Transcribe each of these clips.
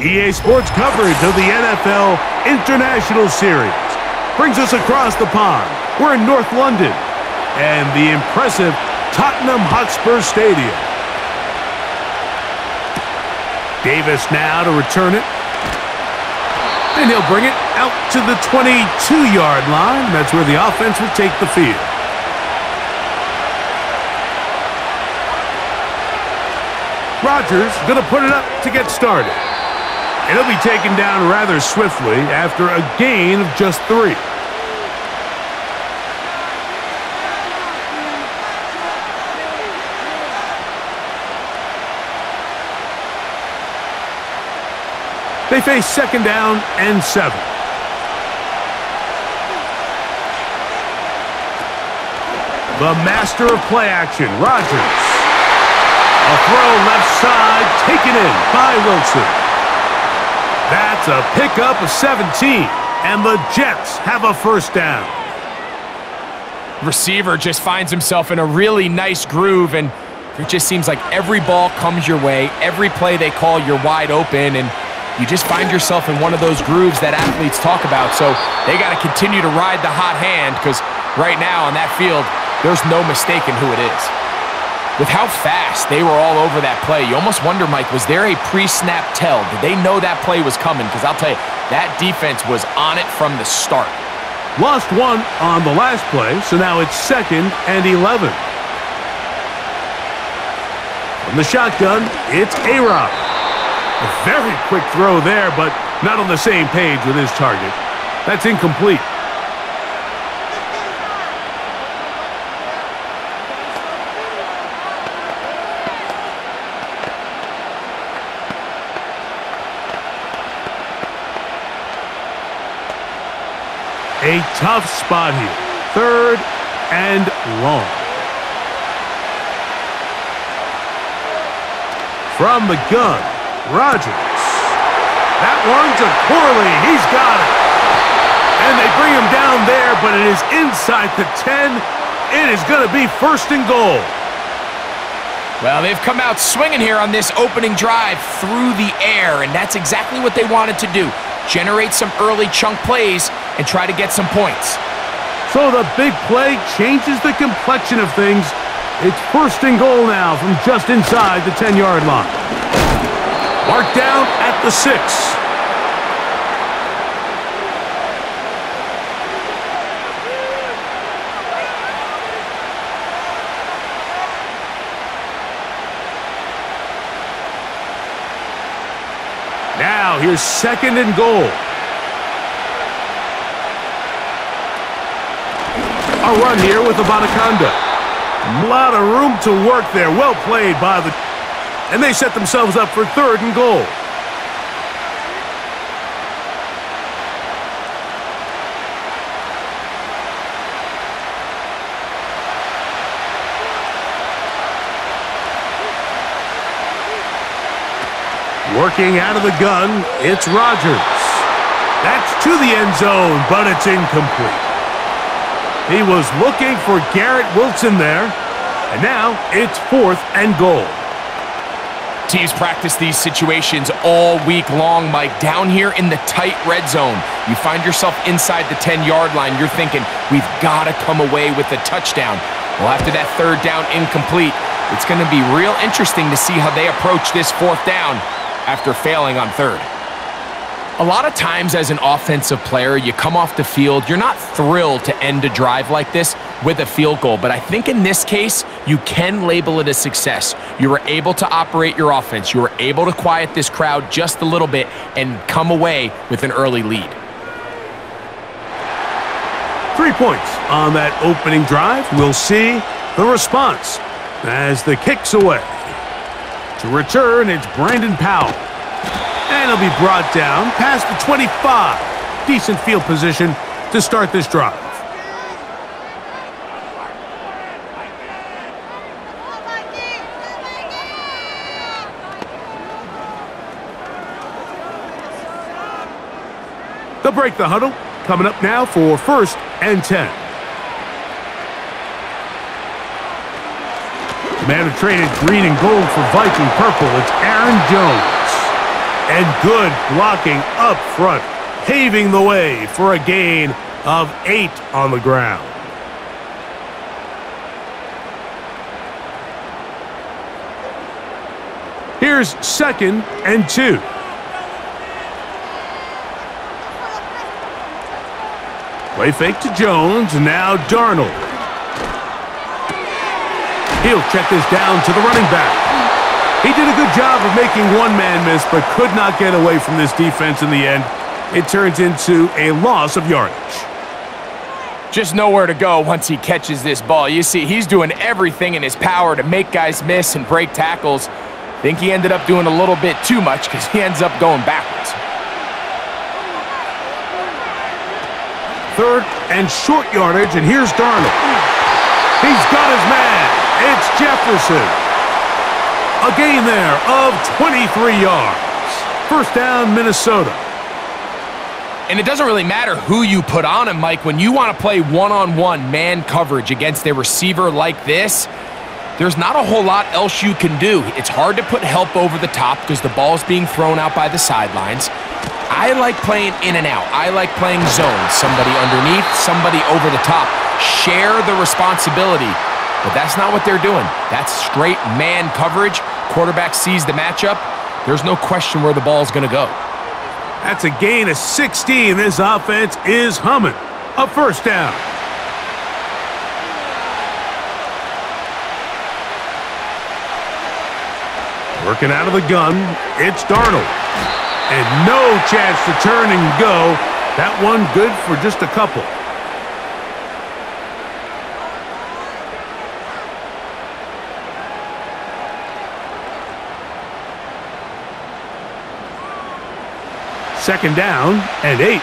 EA Sports coverage of the NFL International Series brings us across the pond. We're in North London and the impressive Tottenham Hotspur Stadium. Davis now to return it. And he'll bring it out to the 22-yard line. That's where the offense will take the field. Rodgers going to put it up to get started. He'll be taken down rather swiftly after a gain of just three. They face second down and seven. The master of play action, Rodgers. A throw left side, taken in by Wilson. That's a pickup of 17, and the Jets have a first down. Receiver just finds himself in a really nice groove, and it just seems like every ball comes your way. Every play they call, you're wide open, and you just find yourself in one of those grooves that athletes talk about. So they got to continue to ride the hot hand because right now on that field, there's no mistaking who it is. With how fast they were all over that play, you almost wonder, Mike, was there a pre-snap tell? Did they know that play was coming? Because I'll tell you, that defense was on it from the start. Lost one on the last play, so now it's second and 11. From the shotgun, it's A-Rod. A very quick throw there, but not on the same page with his target. That's incomplete. A tough spot here. Third and long. From the gun, Rodgers. That one to Corley. He's got it. And they bring him down there, but it is inside the 10. It is going to be first and goal. Well, they've come out swinging here on this opening drive through the air, and that's exactly what they wanted to do generate some early chunk plays, and try to get some points. So the big play changes the complexion of things. It's first and goal now from just inside the 10-yard line. Marked down at the 6. Here's second and goal. A run here with Abanikanda. A lot of room to work there. Well played by the... And they set themselves up for third and goal. Working out of the gun, it's Rodgers. That's to the end zone, but it's incomplete. He was looking for Garrett Wilson there, and now it's fourth and goal. Teams practice these situations all week long, Mike. Down here in the tight red zone, you find yourself inside the 10-yard line. You're thinking, we've got to come away with a touchdown. Well, after that third down incomplete, it's going to be real interesting to see how they approach this fourth down after failing on third. A lot of times as an offensive player, you come off the field, you're not thrilled to end a drive like this with a field goal, but I think in this case, you can label it a success. You were able to operate your offense. You were able to quiet this crowd just a little bit and come away with an early lead. Three points on that opening drive. We'll see the response as the kick's away. To return, it's Brandon Powell. And he'll be brought down past the 25. Decent field position to start this drive. They'll break the huddle. Coming up now for first and 10. Man who traded green and gold for Viking purple, it's Aaron Jones. And good blocking up front, paving the way for a gain of eight on the ground. Here's second and two. Play fake to Jones, now Darnold. He'll check this down to the running back. He did a good job of making one man miss, but could not get away from this defense in the end. It turns into a loss of yardage. Just nowhere to go once he catches this ball. You see, he's doing everything in his power to make guys miss and break tackles. Think he ended up doing a little bit too much because he ends up going backwards. Third and short yardage, and here's Darnold. He's got his man. It's Jefferson. A gain there of 23 yards. First down, Minnesota. And it doesn't really matter who you put on him, Mike. When you want to play one-on-one -on -one man coverage against a receiver like this, there's not a whole lot else you can do. It's hard to put help over the top because the ball's being thrown out by the sidelines. I like playing in and out. I like playing zone. Somebody underneath, somebody over the top. Share the responsibility. But that's not what they're doing. That's straight man coverage. Quarterback sees the matchup. There's no question where the ball's going to go. That's a gain of 16. This offense is humming. A first down. Working out of the gun, it's Darnold. And no chance to turn and go. That one good for just a couple. Second down and eight.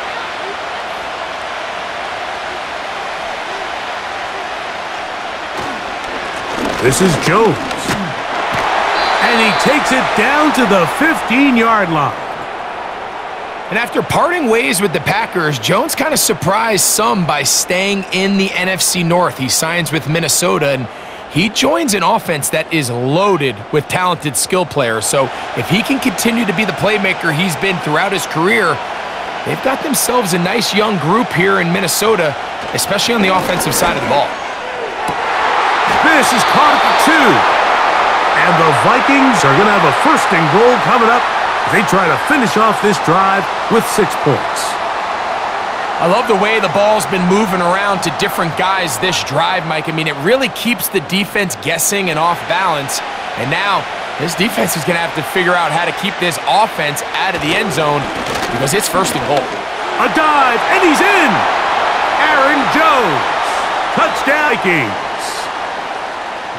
This is Jones. And he takes it down to the 15-yard line. And after parting ways with the Packers, Jones kind of surprised some by staying in the NFC North. He signs with Minnesota, and he joins an offense that is loaded with talented skill players. So if he can continue to be the playmaker he's been throughout his career, they've got themselves a nice young group here in Minnesota, especially on the offensive side of the ball. This is caught at two. And the Vikings are going to have a first and goal coming up they try to finish off this drive with six points. I love the way the ball's been moving around to different guys this drive, Mike. I mean, it really keeps the defense guessing and off balance. And now this defense is going to have to figure out how to keep this offense out of the end zone because it's first and goal. A dive, and he's in! Aaron Jones. Touchdown, Vikings.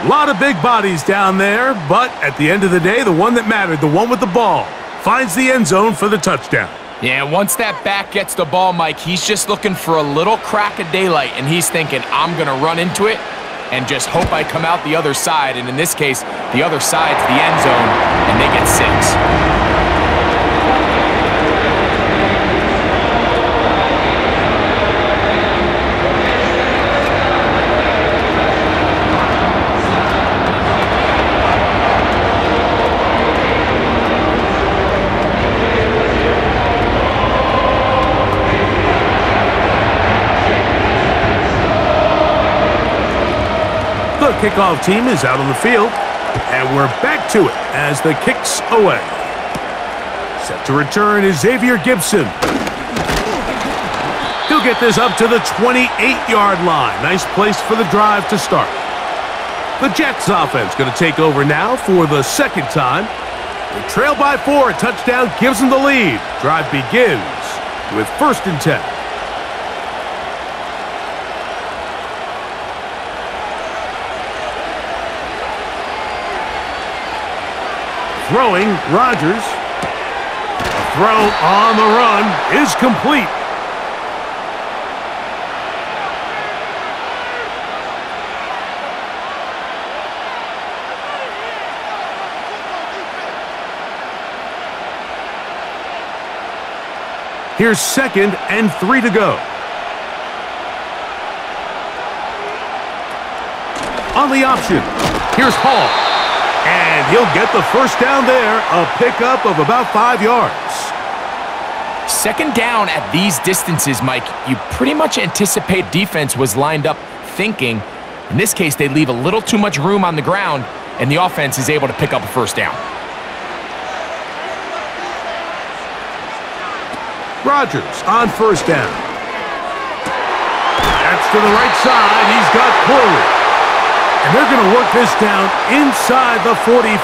A lot of big bodies down there, but at the end of the day, the one that mattered, the one with the ball, finds the end zone for the touchdown. Yeah, once that back gets the ball, Mike, he's just looking for a little crack of daylight, and he's thinking, I'm going to run into it and just hope I come out the other side. And in this case, the other side's the end zone, and they get six. Kickoff team is out on the field. And we're back to it as the kick's away. Set to return is Xavier Gipson. He'll get this up to the 28-yard line. Nice place for the drive to start. The Jets offense going to take over now for the second time. They trail by four. A touchdown gives them the lead. Drive begins with first and 10. Throwing, Rodgers. A throw on the run is complete. Here's second and three to go. On the option, here's Hall. He'll get the first down there, a pickup of about five yards. Second down at these distances, Mike, you pretty much anticipate defense was lined up thinking. In this case, they leave a little too much room on the ground, and the offense is able to pick up a first down. Rodgers on first down. That's to the right side. He's got Corley. And they're going to work this down inside the 45.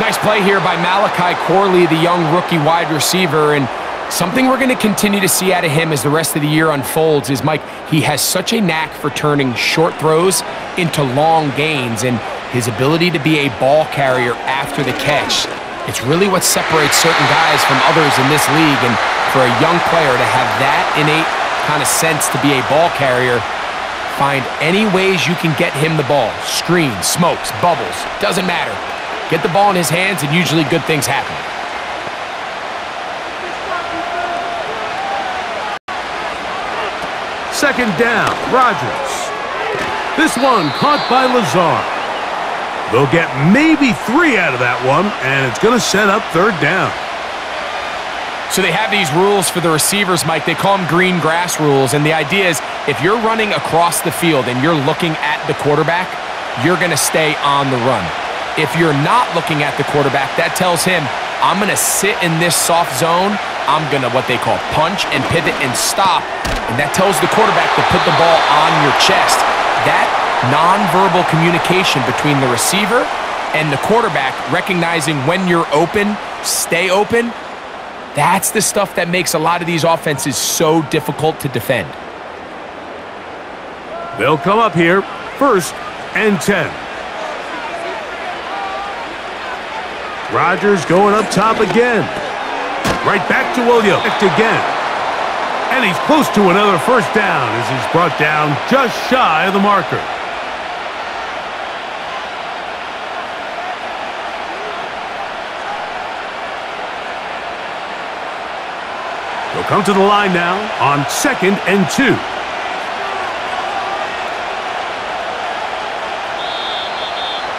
Nice play here by Malachi Corley, the young rookie wide receiver. And something we're going to continue to see out of him as the rest of the year unfolds is, Mike, he has such a knack for turning short throws into long gains. And his ability to be a ball carrier after the catch, it's really what separates certain guys from others in this league. And for a young player to have that innate kind of sense to be a ball carrier, find any ways you can get him the ball. Screens, smokes, bubbles, doesn't matter. Get the ball in his hands, and usually good things happen. Second down, Rodgers. This one caught by Lazard. They'll get maybe three out of that one, and it's going to set up third down. So they have these rules for the receivers, Mike. They call them green grass rules, and the idea is if you're running across the field and you're looking at the quarterback, you're going to stay on the run. If you're not looking at the quarterback, that tells him, I'm going to sit in this soft zone. I'm going to what they call punch and pivot and stop. And that tells the quarterback to put the ball on your chest. That nonverbal communication between the receiver and the quarterback, recognizing when you're open, stay open, that's the stuff that makes a lot of these offenses so difficult to defend. They'll come up here first and 10. Rodgers going up top again. Right back to Williams again. And he's close to another first down as he's brought down just shy of the marker. Come to the line now on second and two.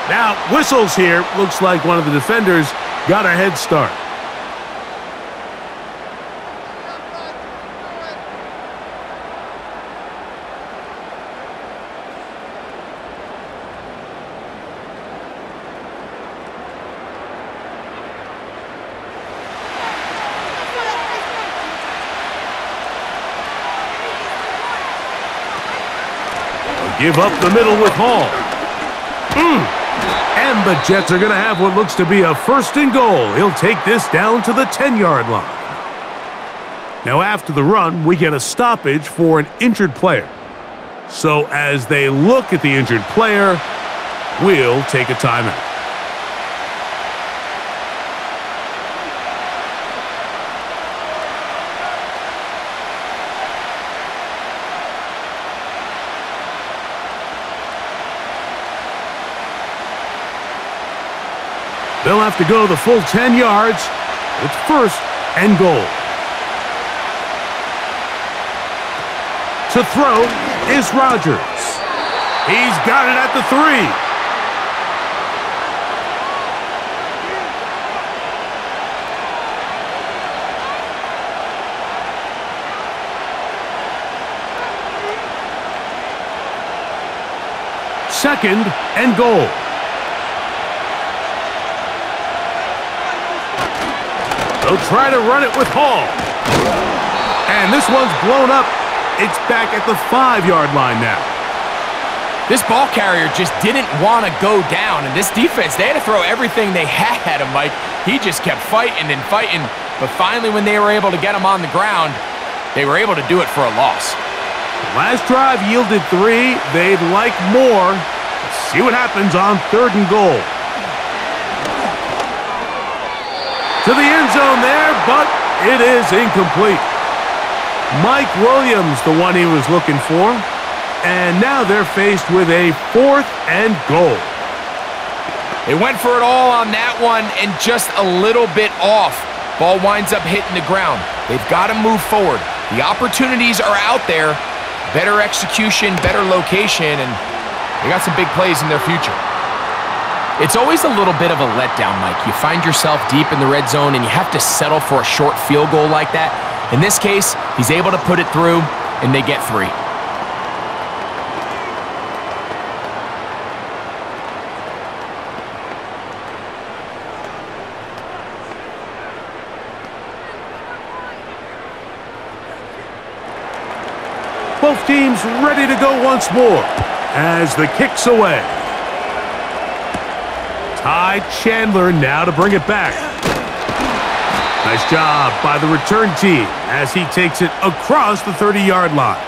Now, whistles here. Looks like one of the defenders got a head start. Give up the middle with Hall. Mm. And the Jets are going to have what looks to be a first and goal. He'll take this down to the 10-yard line. Now, after the run, we get a stoppage for an injured player. So as they look at the injured player, we'll take a timeout. They'll have to go the full 10 yards. It's first and goal. To throw is Rodgers. He's got it at the three. Second and goal. They'll try to run it with Hall. And this one's blown up. It's back at the five-yard line now. This ball carrier just didn't want to go down. And this defense, they had to throw everything they had at him, Mike. He just kept fighting and fighting. But finally, when they were able to get him on the ground, they were able to do it for a loss. last drive yielded three. They'd like more. Let's see what happens on third and goal. to the end but it is incomplete. Mike Williams, the one he was looking for. And now they're faced with a fourth and goal. They went for it all on that one and just a little bit off. Ball winds up hitting the ground. They've got to move forward. The opportunities are out there. Better execution, better location, and they got some big plays in their future. It's always a little bit of a letdown, Mike. You find yourself deep in the red zone and you have to settle for a short field goal like that. In this case, he's able to put it through, and they get three. Both teams ready to go once more as the kick's away. Ty Chandler now to bring it back. Nice job by the return team as he takes it across the 30-yard line.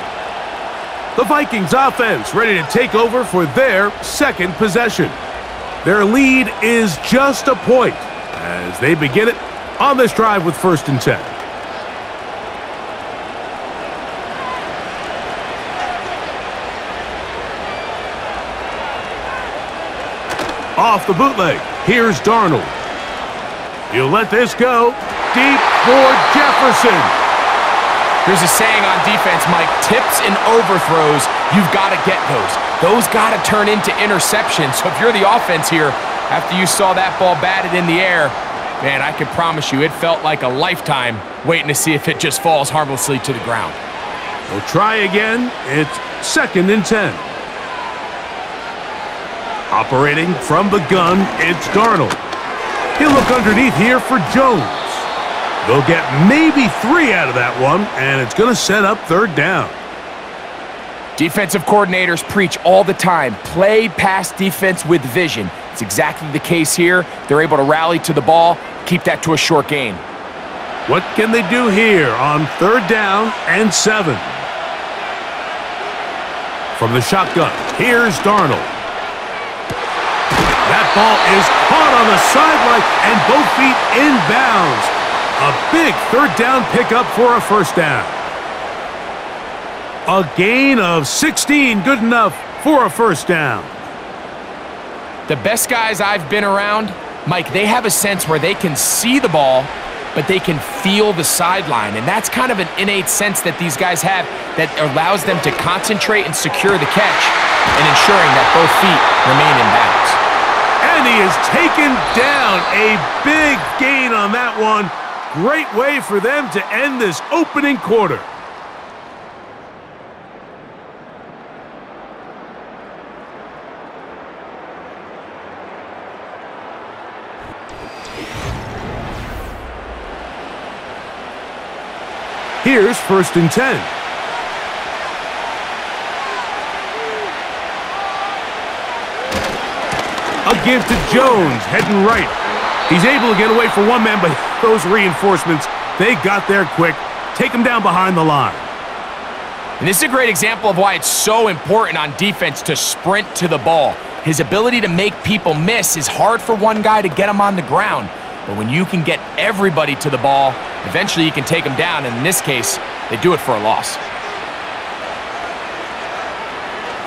The Vikings offense ready to take over for their second possession. Their lead is just a point as they begin it on this drive with first and 10. Off the bootleg, here's Darnold. He'll let this go. Deep for Jefferson. There's a saying on defense, Mike, tips and overthrows, you've got to get those. Those got to turn into interceptions. So if you're the offense here, after you saw that ball batted in the air, man, I can promise you it felt like a lifetime waiting to see if it just falls harmlessly to the ground. We'll try again. It's second and 10. Operating from the gun, it's Darnold. He'll look underneath here for Jones. They'll get maybe three out of that one, and it's going to set up third down. Defensive coordinators preach all the time, play pass defense with vision. It's exactly the case here. They're able to rally to the ball, keep that to a short gain. What can they do here on third down and seven? From the shotgun, here's Darnold. Ball is caught on the sideline and both feet inbounds. A big third down pickup for a first down. A gain of 16, good enough for a first down. The best guys I've been around, Mike, they have a sense where they can see the ball, but they can feel the sideline. And that's kind of an innate sense that these guys have that allows them to concentrate and secure the catch and ensuring that both feet remain in bounds. And he is taken down. A big gain on that one. Great way for them to end this opening quarter. Here's first and 10. A give to Jones, heading right. He's able to get away for one man, but those reinforcements, they got there quick. Take him down behind the line. And this is a great example of why it's so important on defense to sprint to the ball. His ability to make people miss is hard for one guy to get him on the ground. But when you can get everybody to the ball, eventually you can take them down. And in this case, they do it for a loss.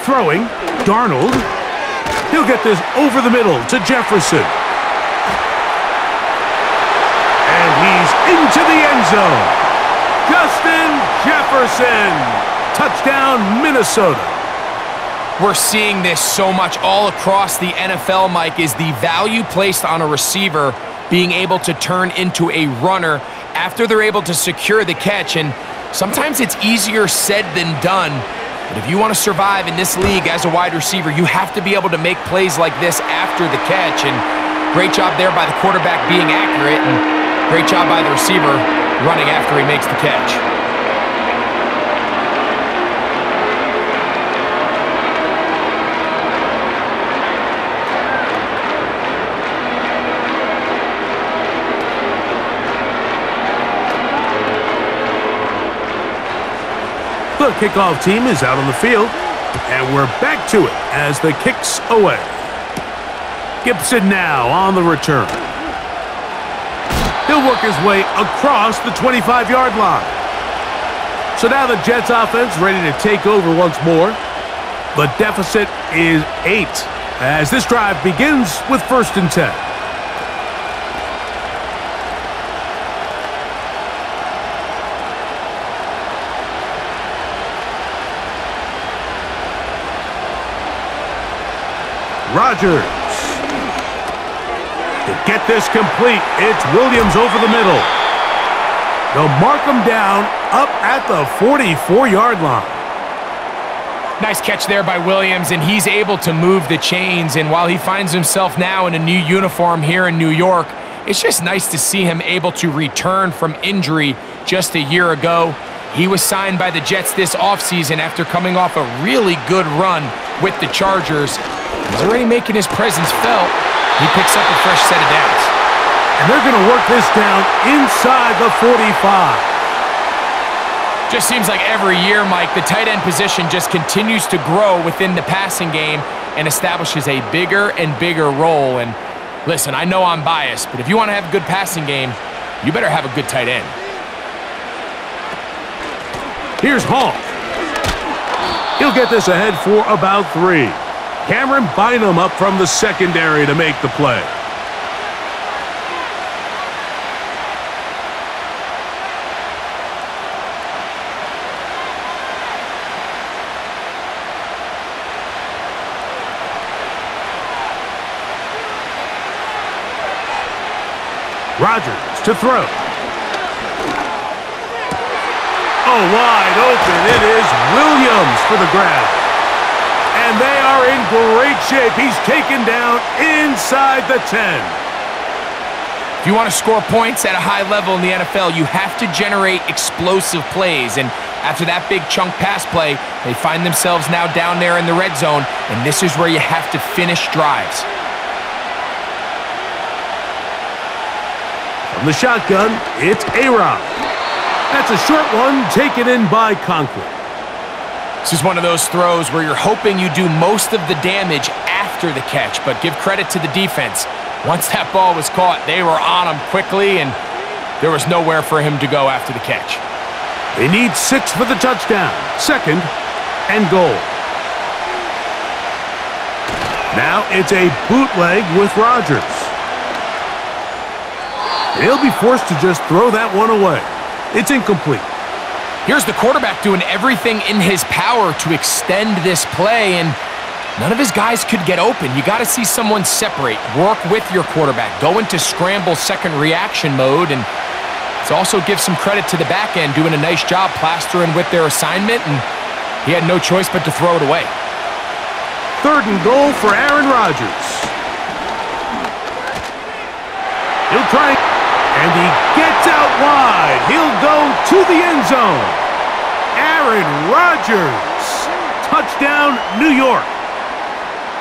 Throwing, Darnold. He'll get this over the middle to Jefferson. And he's into the end zone. Justin Jefferson. Touchdown, Minnesota. We're seeing this so much all across the NFL, Mike, is the value placed on a receiver being able to turn into a runner after they're able to secure the catch. And sometimes it's easier said than done. But if you want to survive in this league as a wide receiver, you have to be able to make plays like this after the catch. And great job there by the quarterback being accurate, and great job by the receiver running after he makes the catch. Kickoff team is out on the field, and we're back to it as the kick's away. Gipson now on the return. He'll work his way across the 25-yard line. So now the Jets offense ready to take over once more. The deficit is eight as this drive begins with first and 10. Rodgers. To get this complete. It's Williams over the middle. They'll mark him down up at the 44-yard line. Nice catch there by Williams, and he's able to move the chains. And while he finds himself now in a new uniform here in New York, it's just nice to see him able to return from injury just a year ago. He was signed by the Jets this offseason after coming off a really good run with the Chargers. He's already making his presence felt. He picks up a fresh set of downs. And they're going to work this down inside the 45. Just seems like every year, Mike, the tight end position just continues to grow within the passing game and establishes a bigger and bigger role. And listen, I know I'm biased, but if you want to have a good passing game, you better have a good tight end. Here's Hall. He'll get this ahead for about three. Camryn Bynum up from the secondary to make the play. Rodgers to throw. Oh, wide open. It is Williams for the grab. And they are in great shape. He's taken down inside the 10. If you want to score points at a high level in the NFL, you have to generate explosive plays. And after that big chunk pass play, they find themselves now down there in the red zone, and this is where you have to finish drives. From the shotgun, it's A-Rod. That's a short one taken in by Conklin. This is one of those throws where you're hoping you do most of the damage after the catch, but give credit to the defense. Once that ball was caught, they were on him quickly, and there was nowhere for him to go after the catch. They need six for the touchdown. Second and goal. Now it's a bootleg with Rodgers. He'll be forced to just throw that one away. It's incomplete. Here's the quarterback doing everything in his power to extend this play, and none of his guys could get open. You got to see someone separate, work with your quarterback, go into scramble second reaction mode, and it also give some credit to the back end doing a nice job plastering with their assignment, and he had no choice but to throw it away. Third and goal for Aaron Rodgers. He'll try and he gets wide. He'll go to the end zone. Aaron Rodgers. Touchdown, New York.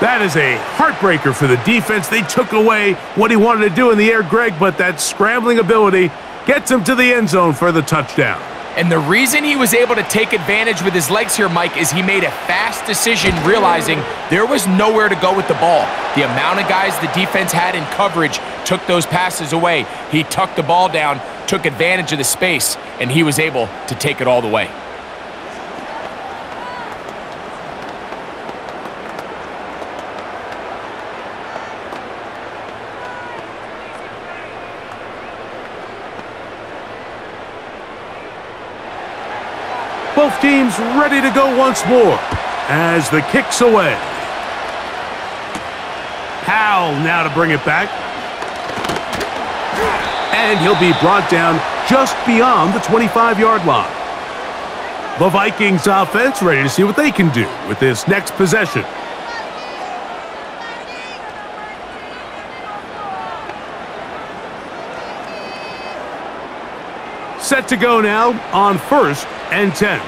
That is a heartbreaker for the defense. They took away what he wanted to do in the air, Greg, but that scrambling ability gets him to the end zone for the touchdown. And the reason he was able to take advantage with his legs here, Mike, is he made a fast decision realizing there was nowhere to go with the ball. The amount of guys the defense had in coverage took those passes away. He tucked the ball down, took advantage of the space, and he was able to take it all the way. Both teams ready to go once more as the kick's away. Powell now to bring it back. And he'll be brought down just beyond the 25-yard line. The Vikings offense ready to see what they can do with this next possession. Set to go now on first and 10.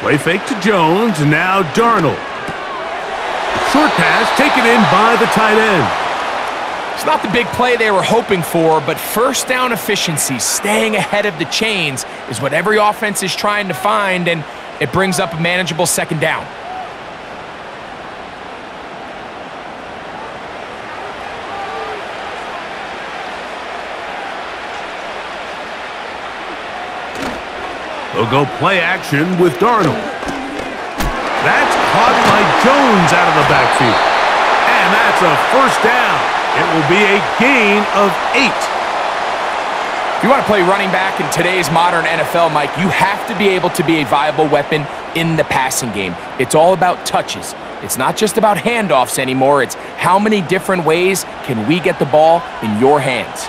Play fake to Jones, and now Darnold. Short pass taken in by the tight end. It's not the big play they were hoping for, but first down efficiency, staying ahead of the chains, is what every offense is trying to find, and it brings up a manageable second down. They'll go play action with Darnold. That's caught by Jones out of the backfield. And that's a first down. It will be a gain of eight. If you want to play running back in today's modern NFL, Mike, you have to be able to be a viable weapon in the passing game. It's all about touches. It's not just about handoffs anymore. It's how many different ways can we get the ball in your hands.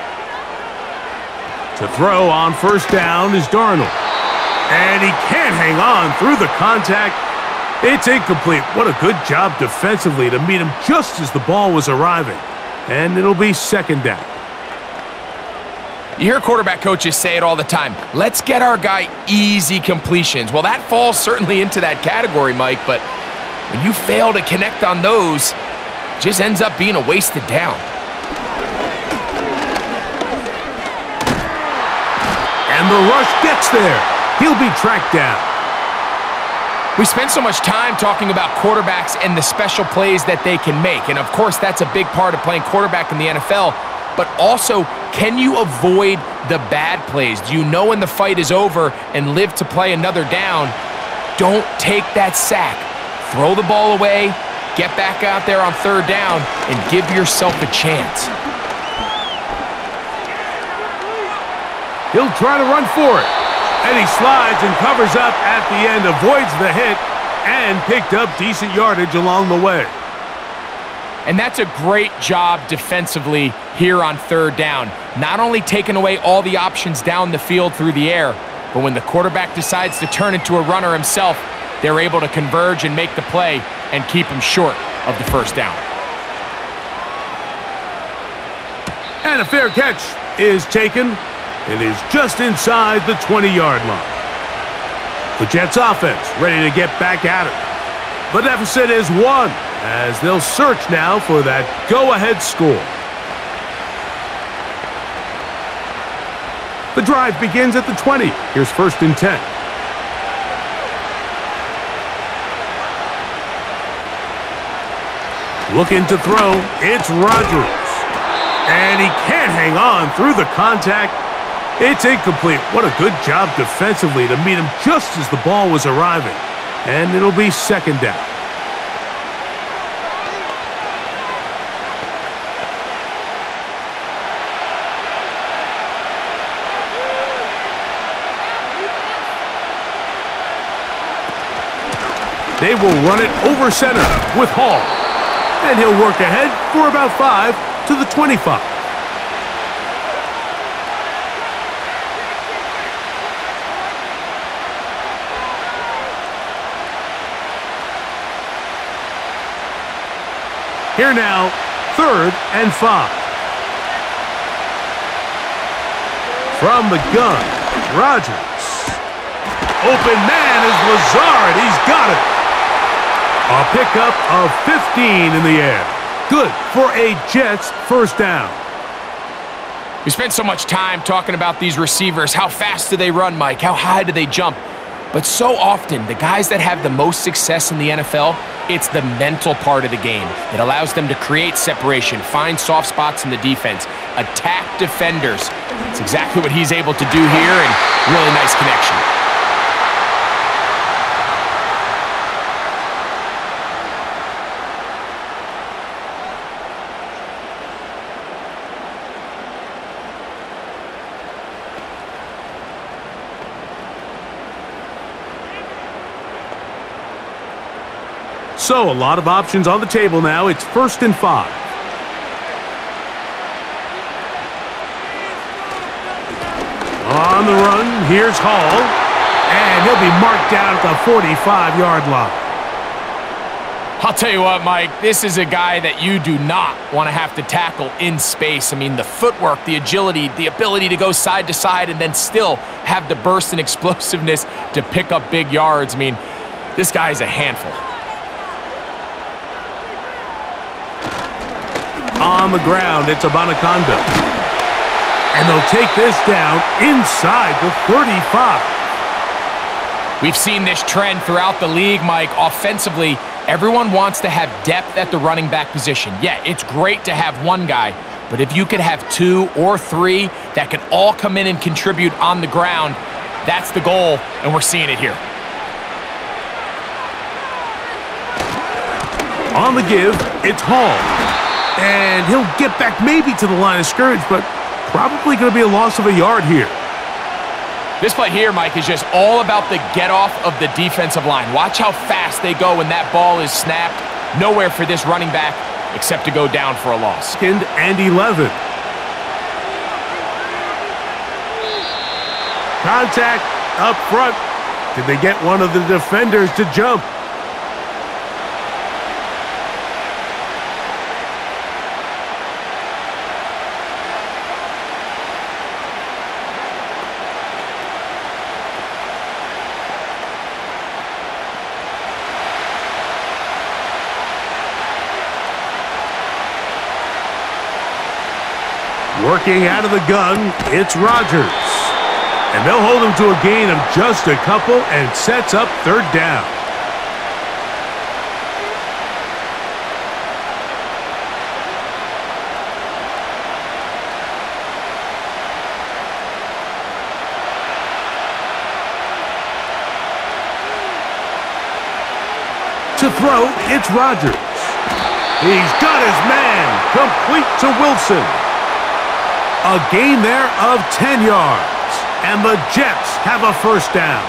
To throw on first down is Darnold. And he can't hang on through the contact. It's incomplete. What a good job defensively to meet him just as the ball was arriving. And it'll be second down. You hear quarterback coaches say it all the time. Let's get our guy easy completions. Well, that falls certainly into that category, Mike, but when you fail to connect on those, just ends up being a wasted down. And the rush gets there. He'll be tracked down. We spend so much time talking about quarterbacks and the special plays that they can make. And of course, that's a big part of playing quarterback in the NFL. But also, can you avoid the bad plays? Do you know when the fight is over and live to play another down? Don't take that sack. Throw the ball away, get back out there on third down, and give yourself a chance. He'll try to run for it. And he slides and covers up at the end, avoids the hit, and picked up decent yardage along the way. And that's a great job defensively here on third down. Not only taking away all the options down the field through the air, but when the quarterback decides to turn into a runner himself, they're able to converge and make the play and keep him short of the first down. And a fair catch is taken. It is just inside the 20-yard line. The Jets offense ready to get back at it. The deficit is one as they'll search now for that go-ahead score. The drive begins at the 20. Here's first and 10. Looking to throw, it's Rodgers. And he can't hang on through the contact. It's incomplete. What a good job defensively to meet him just as the ball was arriving. And it'll be second down. They will run it over center with Hall. And he'll work ahead for about five to the 25. Here now, third and five. From the gun, Rodgers. Open man is Lazard. He's got it. A pickup of 15 in the air. Good for a Jets first down. We spent so much time talking about these receivers. How fast do they run, Mike? How high do they jump? But so often, the guys that have the most success in the NFL, it's the mental part of the game. It allows them to create separation, find soft spots in the defense, attack defenders. It's exactly what he's able to do here, and really nice connection. So, a lot of options on the table now. It's first and five. On the run, here's Hall. And he'll be marked down at the 45-yard line. I'll tell you what, Mike, this is a guy that you do not want to have to tackle in space. I mean, the footwork, the agility, the ability to go side to side and then still have the burst and explosiveness to pick up big yards. I mean, this guy is a handful. On the ground. It's Abanikanda. And they'll take this down inside the 35. We've seen this trend throughout the league, Mike. Offensively, everyone wants to have depth at the running back position. Yeah, it's great to have one guy, but if you could have two or three that can all come in and contribute on the ground, that's the goal, and we're seeing it here. On the give, it's Hall. And he'll get back maybe to the line of scrimmage, but Probably going to be a loss of a yard here. This play here, Mike, is just all about the get-off of the defensive line. Watch how fast they go when that ball is snapped. Nowhere for this running back except to go down for a loss. Second and 11. Contact up front. Did they get one of the defenders to jump? Working out of the gun, it's Rodgers. And they'll hold him to a gain of just a couple and sets up third down. To throw, it's Rodgers. He's got his man, complete to Wilson. A gain there of 10 yards. And the Jets have a first down.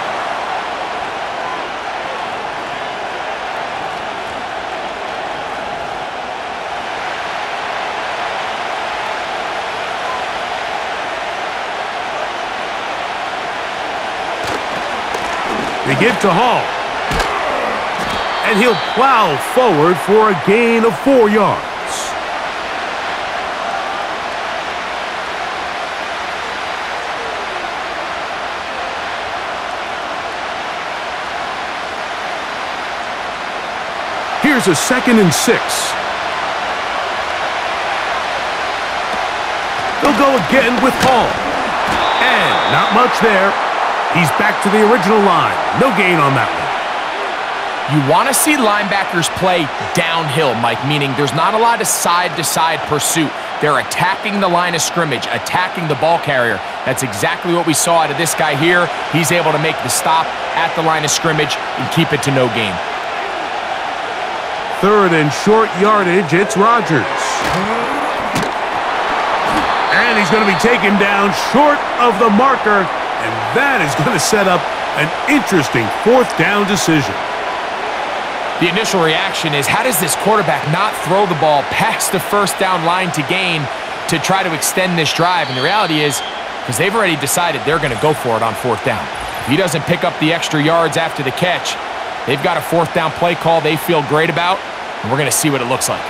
They give to Hall. And he'll plow forward for a gain of four yards. Here's a second and six. They'll go again with Hall. And not much there. He's back to the original line. No gain on that one. You want to see linebackers play downhill, Mike, meaning there's not a lot of side-to-side -side pursuit. They're attacking the line of scrimmage, attacking the ball carrier. That's exactly what we saw out of this guy here. He's able to make the stop at the line of scrimmage and keep it to no gain. Third and short yardage, it's Rodgers. And he's going to be taken down short of the marker, and that is going to set up an interesting fourth down decision. The initial reaction is, how does this quarterback not throw the ball past the first down line to gain to try to extend this drive? And the reality is, because they've already decided they're going to go for it on fourth down. If he doesn't pick up the extra yards after the catch, they've got a fourth down play call they feel great about, and we're going to see what it looks like.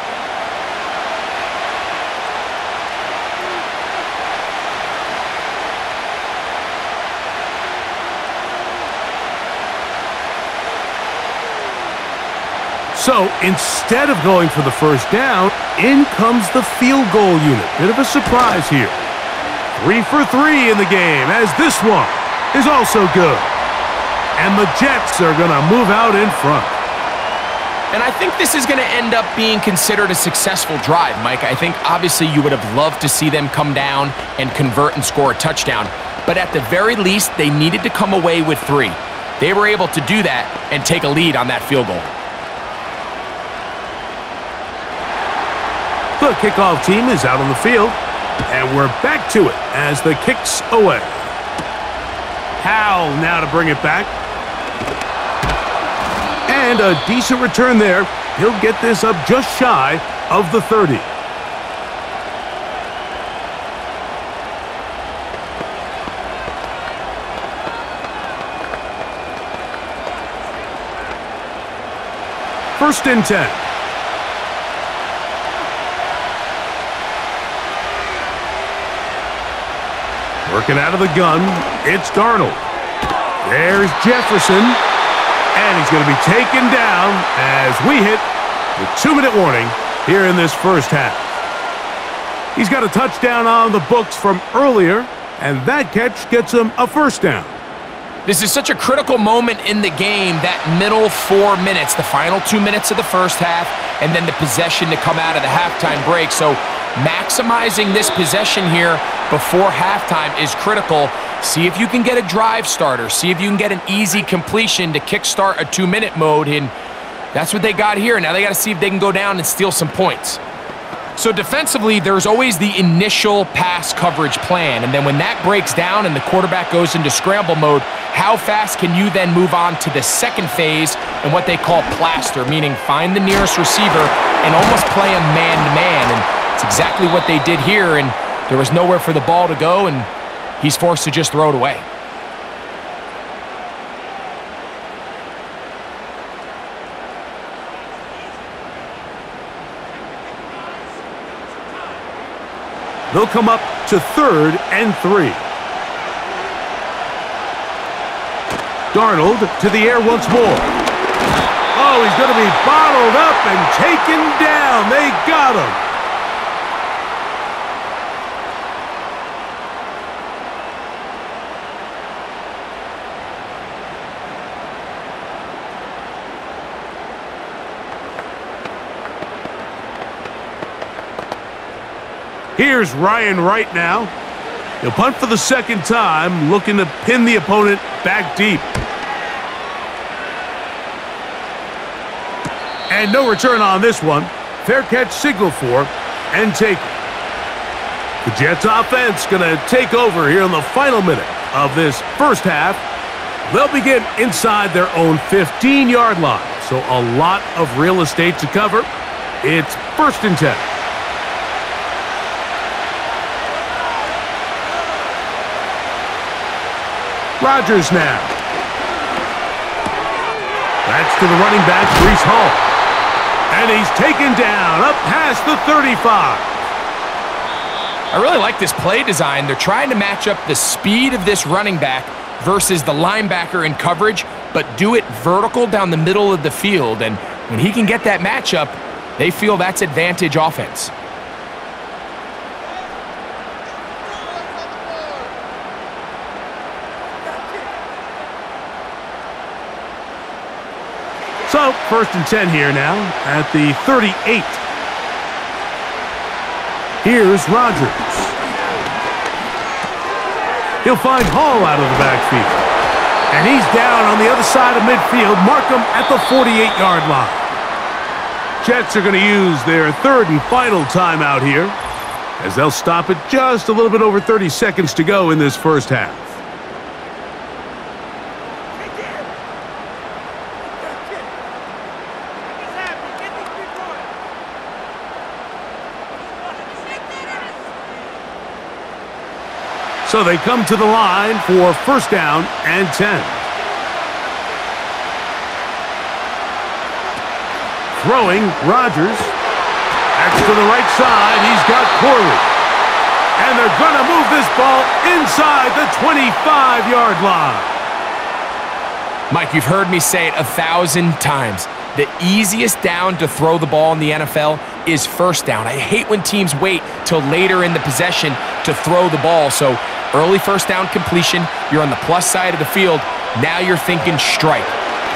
So instead of going for the first down, in comes the field goal unit. Bit of a surprise here. Three for three in the game as this one is also good. And the Jets are going to move out in front. And I think this is going to end up being considered a successful drive, Mike. I think obviously you would have loved to see them come down and convert and score a touchdown. But at the very least, they needed to come away with three. They were able to do that and take a lead on that field goal. The kickoff team is out on the field, and we're back to it as the kicks away. Howell now to bring it back. And a decent return there. He'll get this up just shy of the 30. First and 10. Working out of the gun, it's Darnold. There's Jefferson. And he's going to be taken down as we hit the two-minute warning here in this first half. He's got a touchdown on the books from earlier, and that catch gets him a first down. This is such a critical moment in the game, that middle four minutes, the final two minutes of the first half, and then the possession to come out of the halftime break. So maximizing this possession here before halftime is critical See if you can get a drive starter. See if you can get an easy completion to kickstart a two-minute mode, and that's what they got here. Now they got to see if they can go down and steal some points. So defensively, there's always the initial pass coverage plan, and then when that breaks down and the quarterback goes into scramble mode, how fast can you then move on to the second phase and what they call plaster, meaning find the nearest receiver and almost play him man-to-man, and it's exactly what they did here, and there was nowhere for the ball to go, and he's forced to just throw it away. They'll come up to third and three. Darnold to the air once more. Oh, he's going to be bottled up and taken down. They got him. Here's Ryan right now. He'll punt for the second time, looking to pin the opponent back deep. And no return on this one. Fair catch signal for and take The Jets offense going to take over here in the final minute of this first half. They'll begin inside their own 15-yard line, so a lot of real estate to cover. It's first and 10. Rodgers now. That's to the running back, Breece Hall. And he's taken down up past the 35. I really like this play design. They're trying to match up the speed of this running back versus the linebacker in coverage, but do it vertical down the middle of the field. And when he can get that matchup, they feel that's advantage offense. So, first and 10 here now at the 38. Here's Rodgers. He'll find Hall out of the backfield. And he's down on the other side of midfield. Markham at the 48-yard line. Jets are going to use their third and final timeout here as they'll stop it just a little bit over 30 seconds to go in this first half. So they come to the line for first down and 10. Throwing, Rodgers. That's to the right side. He's got Corley. And they're going to move this ball inside the 25-yard line. Mike, you've heard me say it a thousand times. The easiest down to throw the ball in the NFL is first down. I hate when teams wait till later in the possession to throw the ball. So Early first down completion. You're on the plus side of the field. Now you're thinking strike.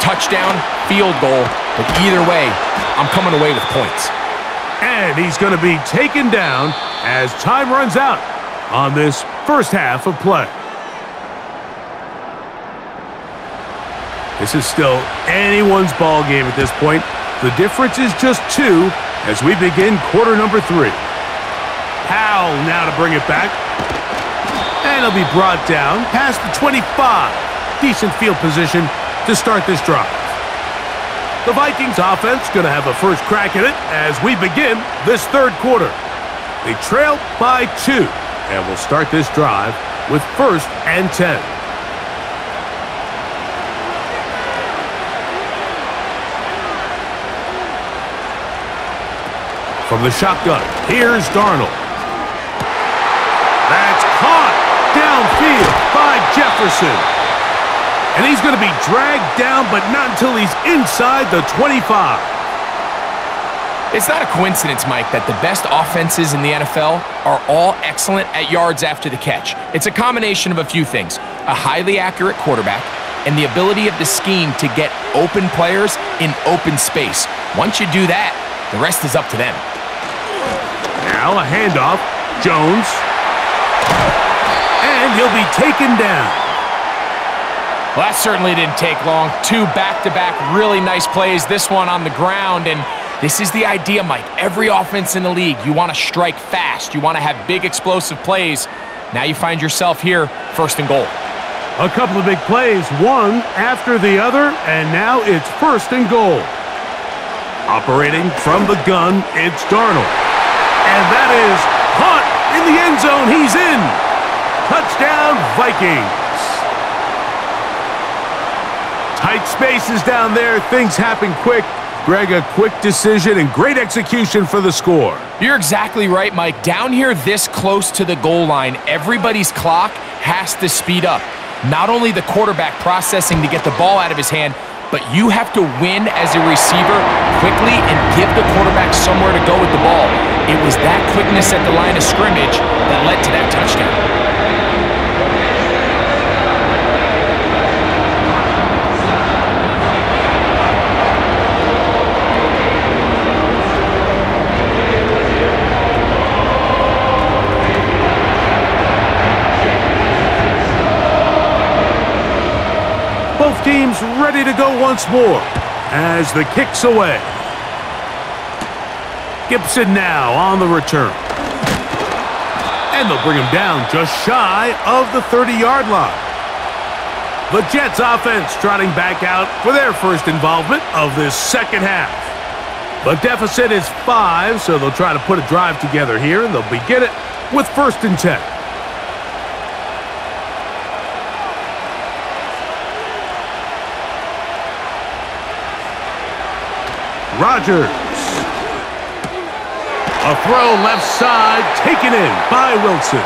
Touchdown, field goal. But either way, I'm coming away with points. And he's going to be taken down as time runs out on this first half of play. This is still anyone's ball game at this point. The difference is just two as we begin quarter number three. Powell now to bring it back. He'll be brought down past the 25. Decent field position to start this drive. The Vikings offense going to have a first crack at it as we begin this third quarter. They trail by two, and we'll start this drive with first and 10. From the shotgun, here's Darnold. That's caught downfield by Jefferson. And he's going to be dragged down, but not until he's inside the 25. It's not a coincidence, Mike, that the best offenses in the NFL are all excellent at yards after the catch. It's a combination of a few things. A highly accurate quarterback and the ability of the scheme to get open players in open space. Once you do that, the rest is up to them. Now a handoff. Jones and he'll be taken down. Well, that certainly didn't take long. Two back-to-back -back really nice plays. This one on the ground, and This is the idea, Mike. Every offense in the league, you want to strike fast. You want to have big explosive plays. Now you find yourself here, first and goal. A couple of big plays, one after the other, and now it's first and goal. Operating from the gun, it's Darnold. And that is caught in the end zone. He's in. Touchdown, Vikings. Tight spaces down there. Things happen quick. Greg, a quick decision and great execution for the score. You're exactly right, Mike. Down here this close to the goal line, everybody's clock has to speed up. Not only the quarterback processing to get the ball out of his hand, but you have to win as a receiver quickly and give the quarterback somewhere to go with the ball. It was that quickness at the line of scrimmage that led to that touchdown. teams ready to go once more as the kick's away. Gipson now on the return. And they'll bring him down just shy of the 30-yard line. The Jets offense trotting back out for their first involvement of this second half. The deficit is five, so they'll try to put a drive together here, and they'll begin it with first and 10. Rodgers. A throw left side, taken in by Wilson.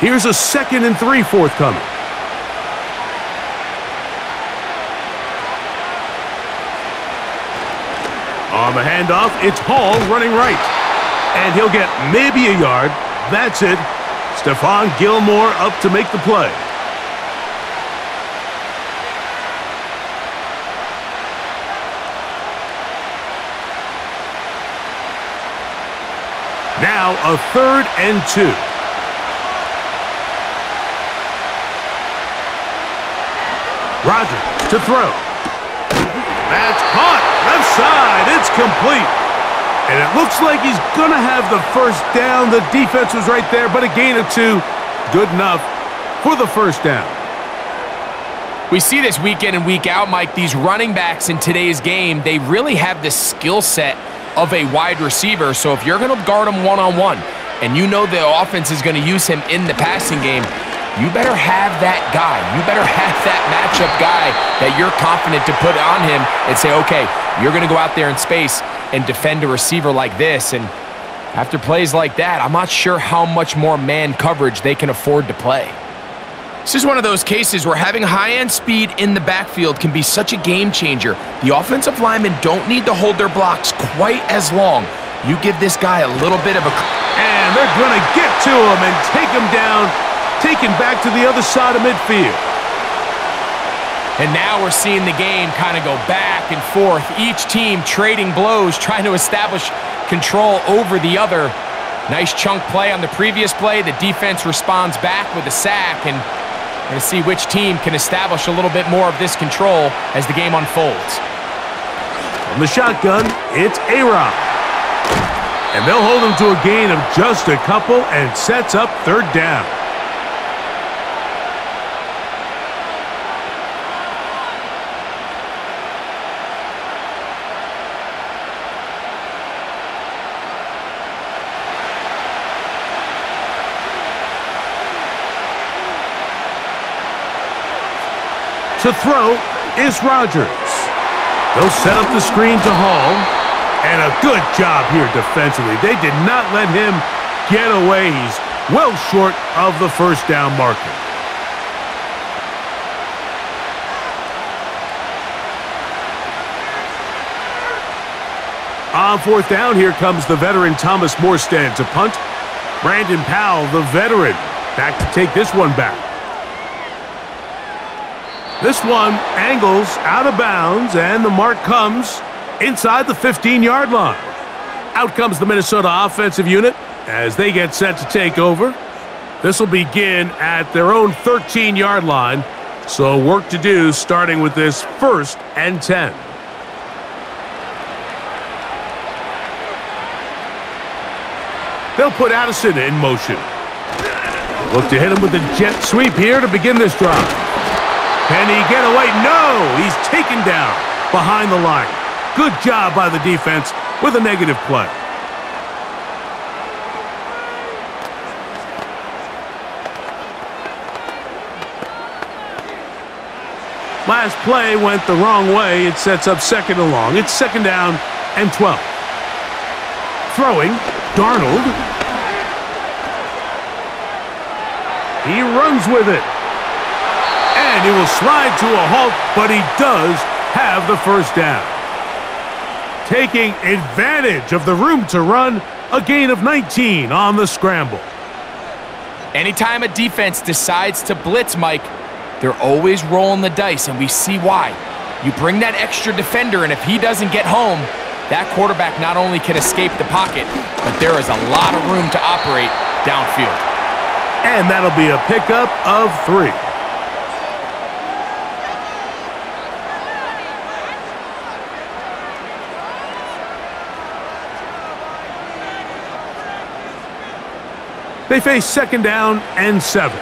Here's a second and three forthcoming. On the handoff, it's Hall running right. And he'll get maybe a yard. That's it. Stephon Gilmore up to make the play. Now a third and two. Roger to throw. That's caught left side. It's complete. And it looks like he's going to have the first down. The defense was right there, but a gain of two. Good enough for the first down. We see this week in and week out, Mike. These running backs in today's game, they really have the skill set of a wide receiver. So if you're going to guard him one-on-one, -on -one, and you know the offense is going to use him in the passing game, you better have that guy. You better have that matchup guy that you're confident to put on him and say, okay, you're going to go out there in space and defend a receiver like this. And after plays like that, I'm not sure how much more man coverage they can afford to play. This is one of those cases where having high-end speed in the backfield can be such a game changer. The offensive linemen don't need to hold their blocks quite as long. You give this guy a little bit of a... And they're going to get to him and take him down taken back to the other side of midfield. And now we're seeing the game kind of go back and forth. Each team trading blows, trying to establish control over the other. Nice chunk play on the previous play. The defense responds back with a sack, and we're going to see which team can establish a little bit more of this control as the game unfolds. From the shotgun, it's A-Rod. And they'll hold him to a gain of just a couple and sets up third down. To throw is Rodgers. They'll set up the screen to Hall. And a good job here defensively. They did not let him get away. He's well short of the first down marker. On fourth down, here comes the veteran Thomas Morstead to punt. Brandon Powell, the veteran, back to take this one back. This one angles out of bounds, and the mark comes inside the 15-yard line. Out comes the Minnesota offensive unit as they get set to take over. This will begin at their own 13-yard line, so work to do starting with this first and 10. They'll put Addison in motion. Look to hit him with a jet sweep here to begin this drive. Can he get away? No! He's taken down behind the line. Good job by the defense with a negative play. Last play went the wrong way. It sets up second and long. It's second down and 12. Throwing, Darnold. He runs with it. He will slide to a halt, but he does have the first down. Taking advantage of the room to run, a gain of 19 on the scramble. Anytime a defense decides to blitz, Mike, they're always rolling the dice, and we see why. You bring that extra defender, and if he doesn't get home, that quarterback not only can escape the pocket, but there is a lot of room to operate downfield. And that'll be a pickup of three. They face second down and seven.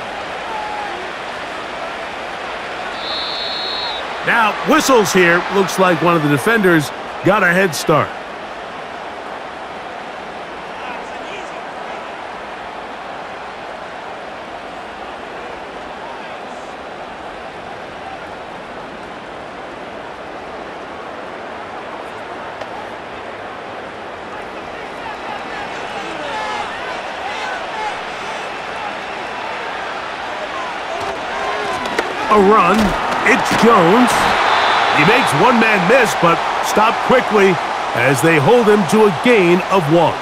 Now, whistles here. Looks like one of the defenders got a head start. Run. It's Jones. He makes one man miss, but stopped quickly as they hold him to a gain of one.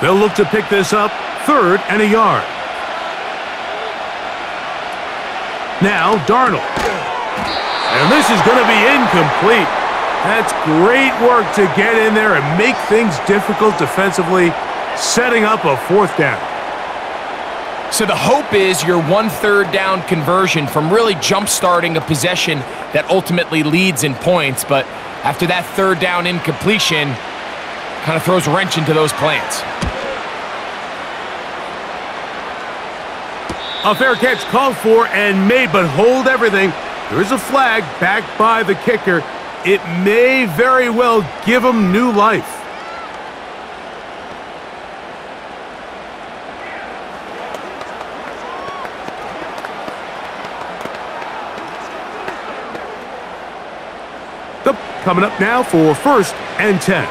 They'll look to pick this up third and a yard. Now Darnold. And this is going to be incomplete. That's great work to get in there and make things difficult defensively, setting up a fourth down. So the hope is your one third down conversion from really jump-starting a possession that ultimately leads in points. But after that third down incompletion, kind of throws a wrench into those plans. A fair catch called for and made, but hold everything. There's a flag backed by the kicker. It may very well give him new life. The coming up now for first and 10.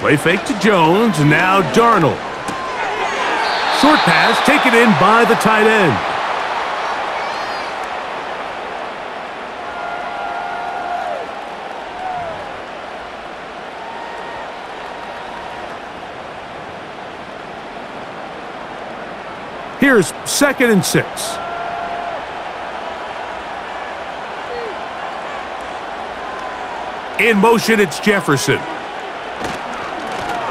Play fake to Jones, now Darnold. Short pass taken in by the tight end. Here's second and six. In motion, it's Jefferson.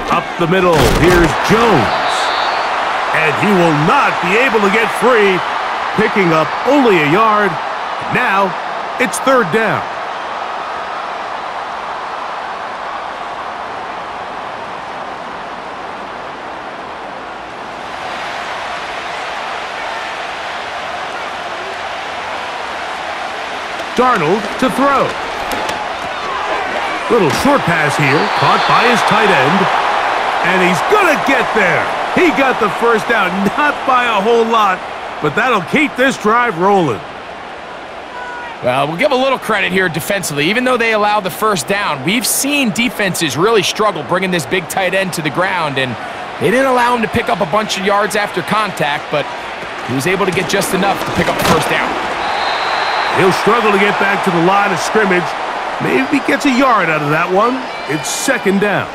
Up the middle, here's Jones. And he will not be able to get free, picking up only a yard. Now, it's third down. Darnold to throw. Little short pass here, caught by his tight end. And he's going to get there. He got the first down, not by a whole lot, but that'll keep this drive rolling. Well, we'll give a little credit here defensively. Even though they allowed the first down, we've seen defenses really struggle bringing this big tight end to the ground, and they didn't allow him to pick up a bunch of yards after contact, but he was able to get just enough to pick up the first down. He'll struggle to get back to the line of scrimmage. Maybe gets a yard out of that one. It's second down.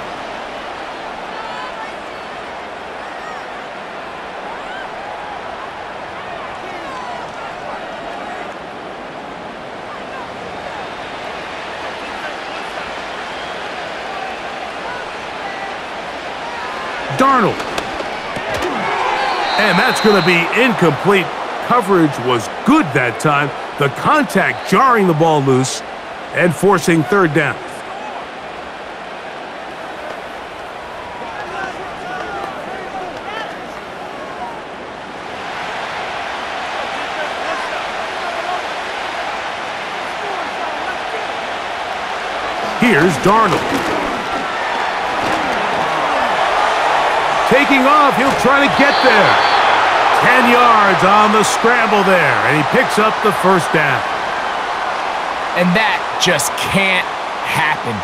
Darnold. And that's going to be incomplete. Coverage was good that time. The contact jarring the ball loose and forcing third down. Here's Darnold. Taking off, he'll try to get there. 10 yards on the scramble there, and he picks up the first down. And that just can't happen.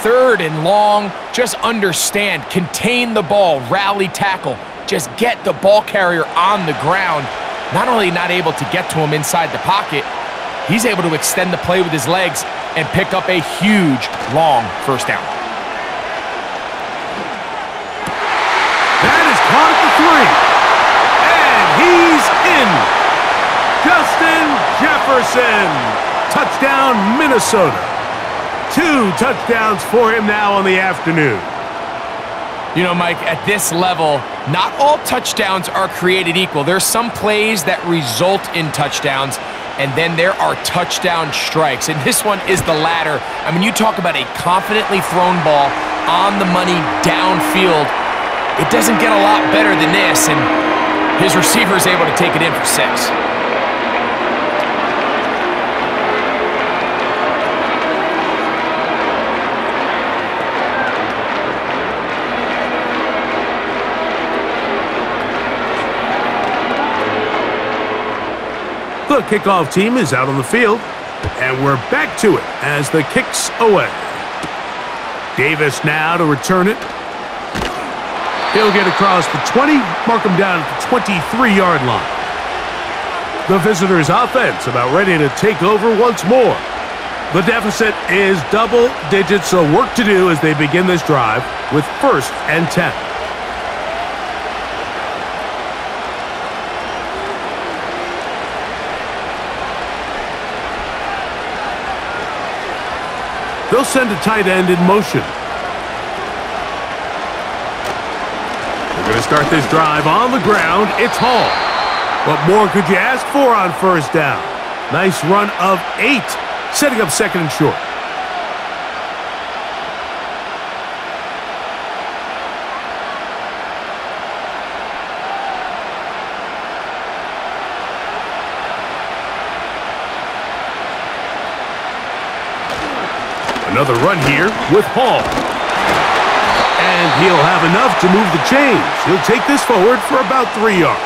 Third and long, just understand, contain the ball, rally tackle, just get the ball carrier on the ground. Not only not able to get to him inside the pocket, he's able to extend the play with his legs and pick up a huge, long first down. That is caught at the three. And he's in. Justin Jefferson. Touchdown, Minnesota. Two touchdowns for him now on the afternoon. You know, Mike, at this level, not all touchdowns are created equal. There's some plays that result in touchdowns, and then there are touchdown strikes. And this one is the latter. I mean, you talk about a confidently thrown ball on the money downfield. It doesn't get a lot better than this, and his receiver is able to take it in for six. The kickoff team is out on the field, and we're back to it as the kicks away. Davis now to return it. He'll get across the 20, mark him down at the 23-yard line. The visitors' offense about ready to take over once more. The deficit is double digits, so work to do as they begin this drive with first and 10. They'll send a tight end in motion. We're going to start this drive on the ground. It's Hall. What more could you ask for on first down? Nice run of eight, setting up second and short. Another run here with Hall. And he'll have enough to move the chains. He'll take this forward for about three yards.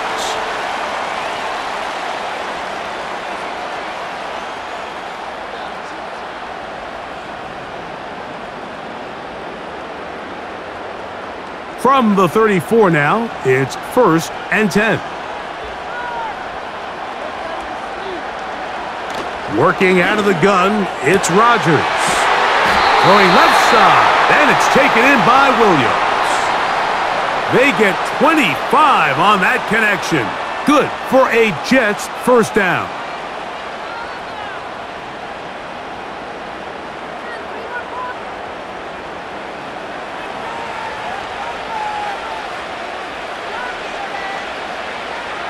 From the 34 now, it's first and 10. Working out of the gun, it's Rodgers. Going left side, and it's taken in by Williams. They get 25 on that connection. Good for a Jets first down.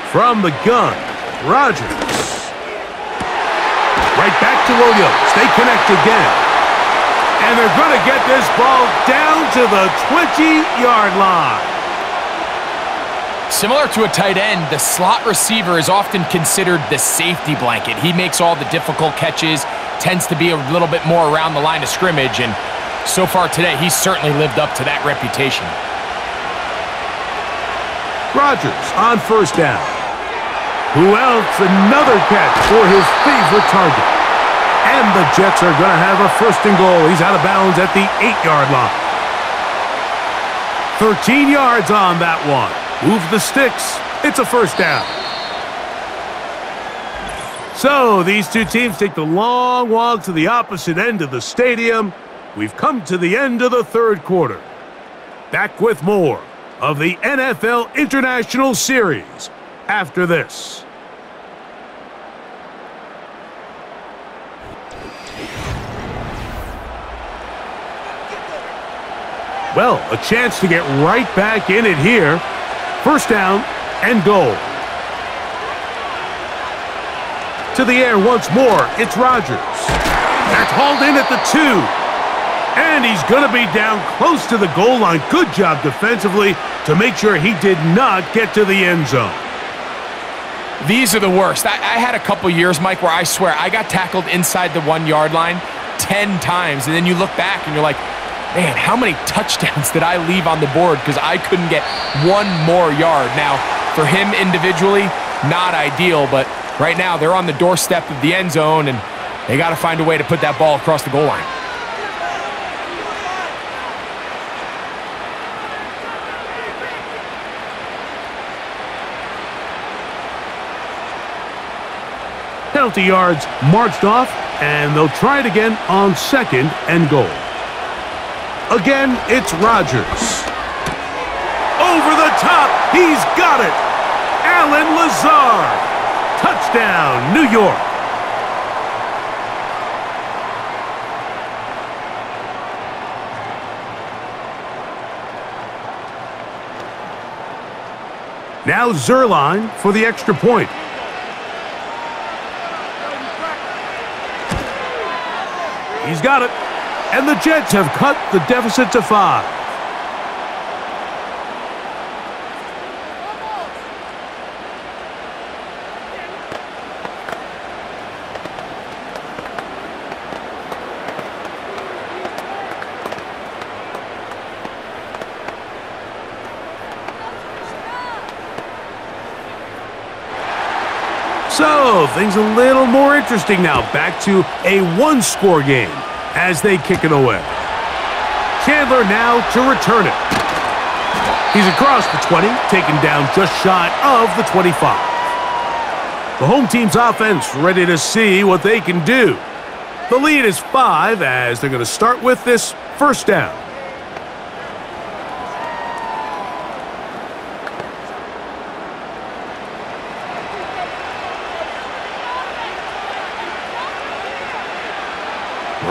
From the gun, Rodgers. Right back to Williams. They connect again. And they're going to get this ball down to the 20-yard line. Similar to a tight end, the slot receiver is often considered the safety blanket. He makes all the difficult catches, tends to be a little bit more around the line of scrimmage, and so far today, he's certainly lived up to that reputation. Rodgers on first down. Who else? Another catch for his favorite target. And the Jets are going to have a first and goal. He's out of bounds at the eight-yard line. 13 yards on that one. Move the sticks. It's a first down. So these two teams take the long walk to the opposite end of the stadium. We've come to the end of the third quarter. Back with more of the NFL International Series after this. Well, a chance to get right back in it here. First down and goal. To the air once more, it's Rodgers. That's hauled in at the two. And he's going to be down close to the goal line. Good job defensively to make sure he did not get to the end zone. These are the worst. I, I had a couple years, Mike, where I swear I got tackled inside the one-yard line 10 times, and then you look back and you're like, man, how many touchdowns did I leave on the board because I couldn't get one more yard? Now, for him individually, not ideal, but right now they're on the doorstep of the end zone, and they got to find a way to put that ball across the goal line. Penalty yards marched off, and they'll try it again on second and goal. Again, it's Rodgers. Over the top. He's got it. Allen Lazard. Touchdown, New York. Now Zuerlein for the extra point. He's got it. And the Jets have cut the deficit to five. So, things a little more interesting now. Back to a one-score game as they kick it away. Chandler now to return it. He's across the 20, taken down just shy of the 25. The home team's offense ready to see what they can do. The lead is five as they're going to start with this first down.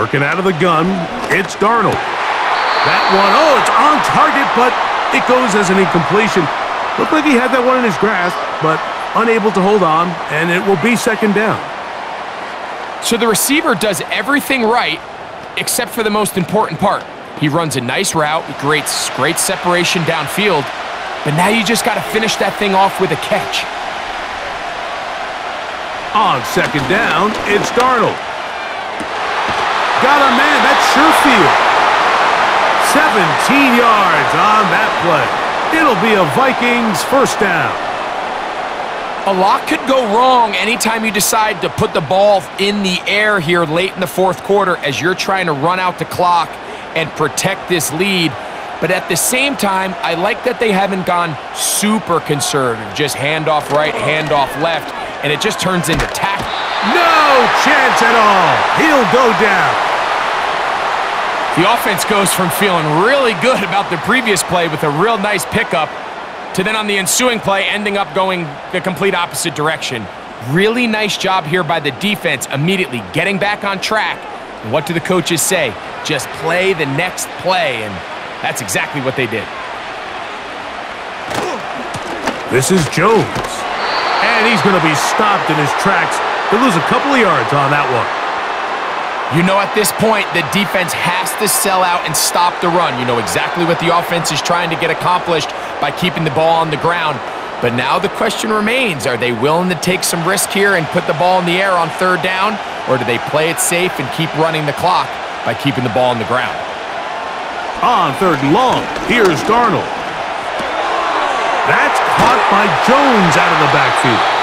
Working out of the gun, it's Darnold. That one, oh, it's on target, but it goes as an incompletion. Looked like he had that one in his grasp, but unable to hold on, and it will be second down. So the receiver does everything right except for the most important part. He runs a nice route, great, great separation downfield, but now you just got to finish that thing off with a catch. On second down, it's Darnold. Got a man. That's Sherfield. 17 yards on that play. It'll be a Vikings first down. A lot could go wrong anytime you decide to put the ball in the air here late in the fourth quarter as you're trying to run out the clock and protect this lead. But at the same time, I like that they haven't gone super conservative. Just handoff right, handoff left, and it just turns into tackle. No chance at all. He'll go down. The offense goes from feeling really good about the previous play with a real nice pickup to then on the ensuing play ending up going the complete opposite direction. Really nice job here by the defense immediately getting back on track. And what do the coaches say? Just play the next play, and that's exactly what they did. This is Jones. And he's going to be stopped in his tracks. He'll lose a couple of yards on that one. You know at this point, the defense has to sell out and stop the run. You know exactly what the offense is trying to get accomplished by keeping the ball on the ground. But now the question remains, are they willing to take some risk here and put the ball in the air on third down? Or do they play it safe and keep running the clock by keeping the ball on the ground? On third and long, here's Darnold. That's caught by Jones out of the backfield.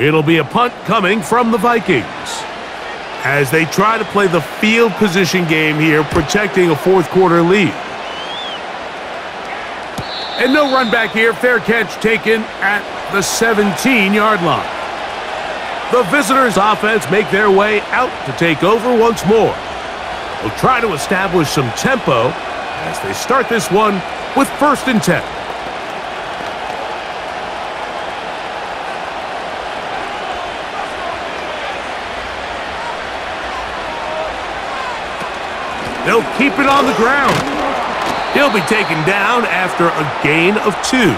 It'll be a punt coming from the Vikings. As they try to play the field position game here, protecting a fourth quarter lead. And no run back here. Fair catch taken at the 17-yard line. The visitors' offense make their way out to take over once more. They'll try to establish some tempo as they start this one with first and 10. They'll keep it on the ground. He'll be taken down after a gain of two.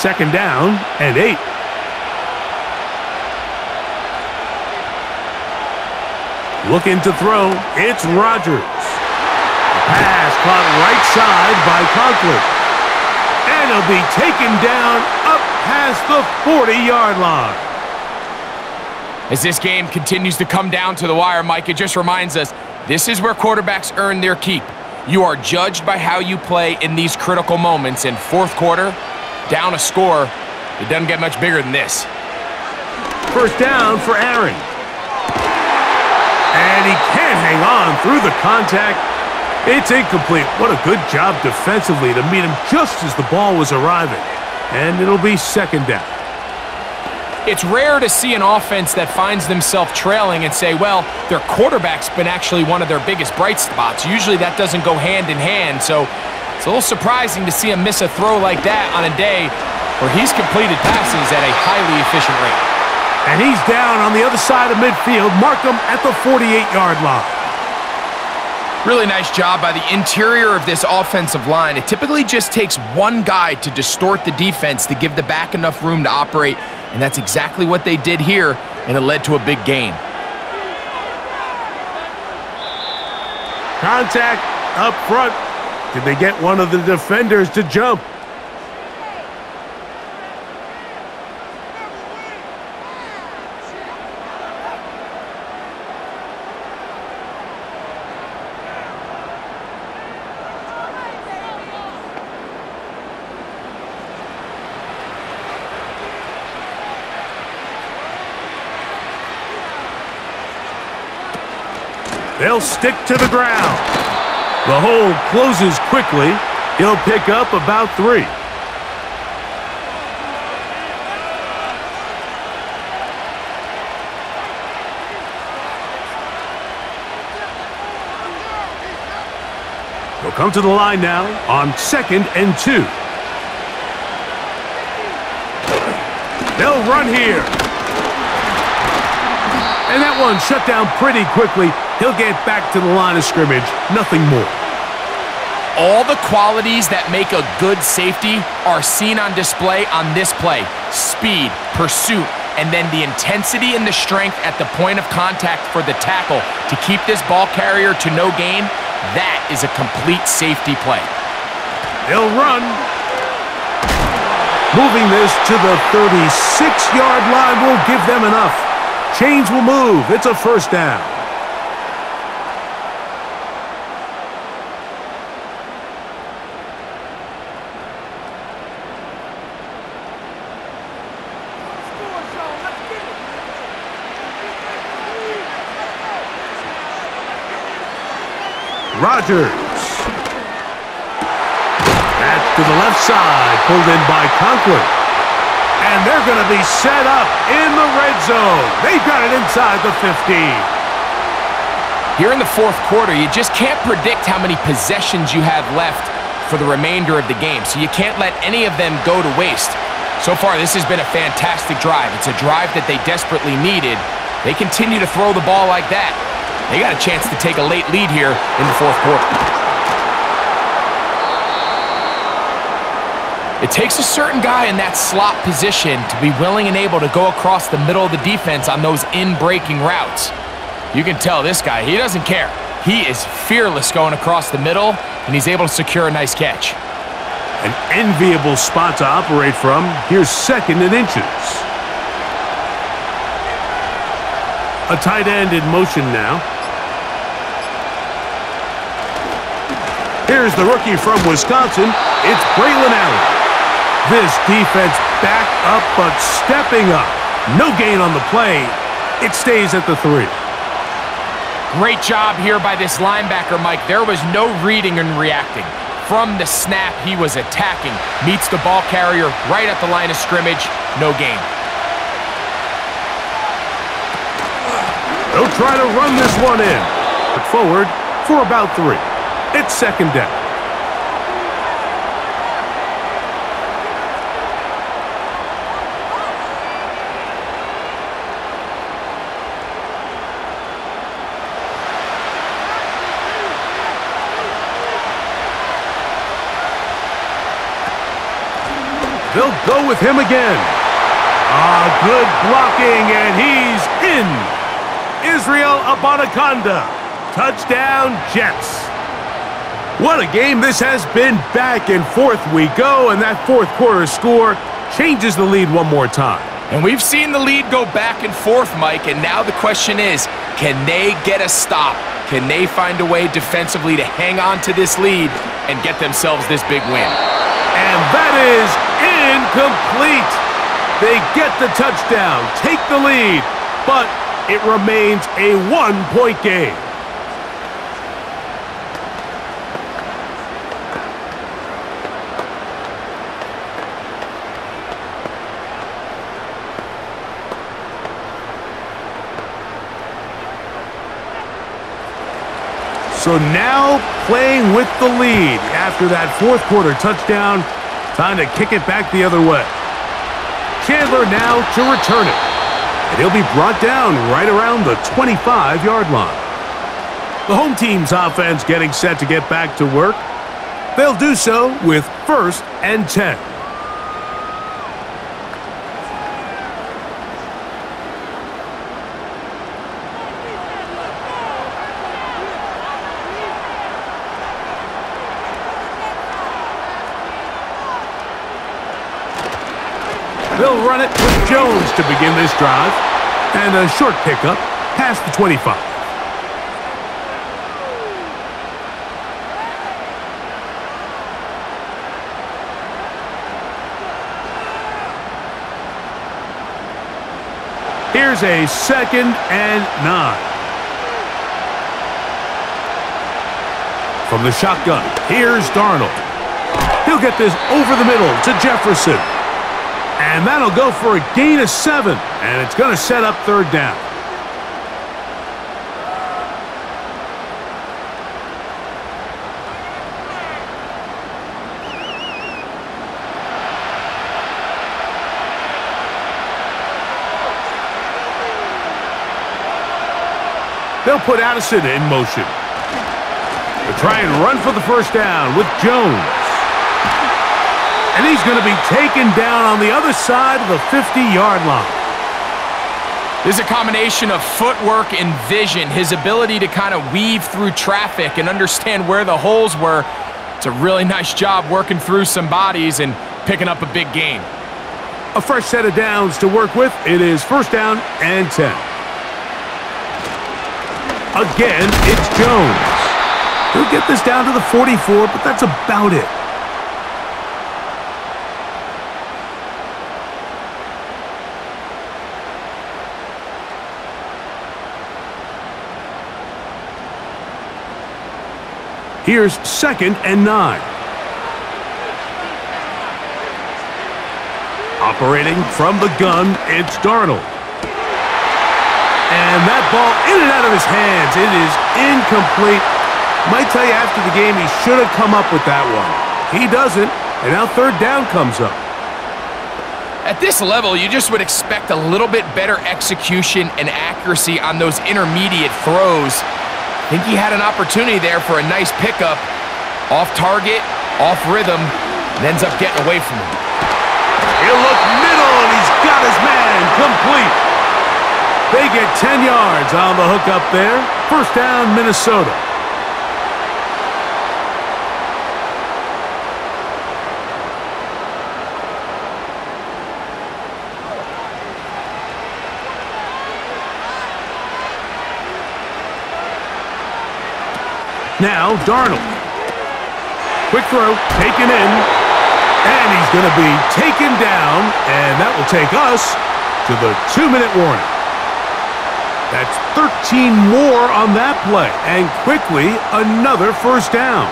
Second down and eight. Looking to throw, it's Rodgers. Caught right side by Conklin. And he'll be taken down up past the 40-yard line. As this game continues to come down to the wire, Mike, it just reminds us this is where quarterbacks earn their keep. You are judged by how you play in these critical moments. In fourth quarter, down a score, it doesn't get much bigger than this. First down for Aaron. And he can't hang on through the contact. It's incomplete. What a good job defensively to meet him just as the ball was arriving. And it'll be second down. It's rare to see an offense that finds themselves trailing and say, well, their quarterback's been actually one of their biggest bright spots. Usually that doesn't go hand in hand, so it's a little surprising to see him miss a throw like that on a day where he's completed passes at a highly efficient rate. And he's down on the other side of midfield. Mark him at the 48-yard line. Really nice job by the interior of this offensive line. It typically just takes one guy to distort the defense to give the back enough room to operate, and that's exactly what they did here, and it led to a big gain. Contact up front. Did they get one of the defenders to jump? They'll stick to the ground. The hole closes quickly. He'll pick up about three. He'll come to the line now on second and two. They'll run here. And that one shut down pretty quickly. He'll get back to the line of scrimmage. Nothing more. All the qualities that make a good safety are seen on display on this play. Speed, pursuit, and then the intensity and the strength at the point of contact for the tackle to keep this ball carrier to no gain, that is a complete safety play. They'll run. Moving this to the 36-yard line will give them enough. Chains will move. It's a first down. That's to the left side, pulled in by Conklin. And they're going to be set up in the red zone. They've got it inside the 15. Here in the fourth quarter, you just can't predict how many possessions you have left for the remainder of the game, so you can't let any of them go to waste. So far, this has been a fantastic drive. It's a drive that they desperately needed. They continue to throw the ball like that. They got a chance to take a late lead here in the fourth quarter. It takes a certain guy in that slot position to be willing and able to go across the middle of the defense on those in-breaking routes. You can tell this guy, he doesn't care. He is fearless going across the middle, and he's able to secure a nice catch. An enviable spot to operate from. Here's second and inches. A tight end in motion now. Here's the rookie from Wisconsin. It's Braylon Allen. This defense back up but stepping up. No gain on the play. It stays at the three. Great job here by this linebacker, Mike. There was no reading and reacting. from the snap, he was attacking. Meets the ball carrier right at the line of scrimmage. No gain. They'll try to run this one in. But forward for about three. It's second down. They'll go with him again. Ah, good blocking, and he's in. Israel Abanikanda. Touchdown, Jets. What a game this has been. Back and forth we go, and that fourth quarter score changes the lead one more time. And we've seen the lead go back and forth, Mike, and now the question is, can they get a stop? Can they find a way defensively to hang on to this lead and get themselves this big win? And that is incomplete. They get the touchdown, take the lead, but it remains a one-point game. So now playing with the lead after that fourth quarter touchdown. Time to kick it back the other way. Chandler now to return it. And he'll be brought down right around the 25-yard line. The home team's offense getting set to get back to work. They'll do so with first and 10. They'll run it with Jones to begin this drive. And a short pickup past the 25. Here's a second and nine. From the shotgun, here's Darnold. He'll get this over the middle to Jefferson. And that'll go for a gain of seven. And it's going to set up third down. They'll put Addison in motion. They try and run for the first down with Jones. And he's going to be taken down on the other side of the 50-yard line. There's a combination of footwork and vision, his ability to kind of weave through traffic and understand where the holes were. It's a really nice job working through some bodies and picking up a big gain. A fresh set of downs to work with. It is first down and 10. Again, it's Jones. He'll get this down to the 44, but that's about it. Here's second and nine. Operating from the gun, it's Darnold. And that ball in and out of his hands. It is incomplete. Might tell you after the game he should have come up with that one. He doesn't, and now third down comes up. At this level, you just would expect a little bit better execution and accuracy on those intermediate throws. I think he had an opportunity there for a nice pickup. Off target, off rhythm, and ends up getting away from him. He'll look middle, and he's got his man complete. They get 10 yards on the hook up there. First down, Minnesota. Now Darnold. Quick throw, taken in. And he's going to be taken down. And that will take us to the two-minute warning. That's 13 more on that play. And quickly, another first down.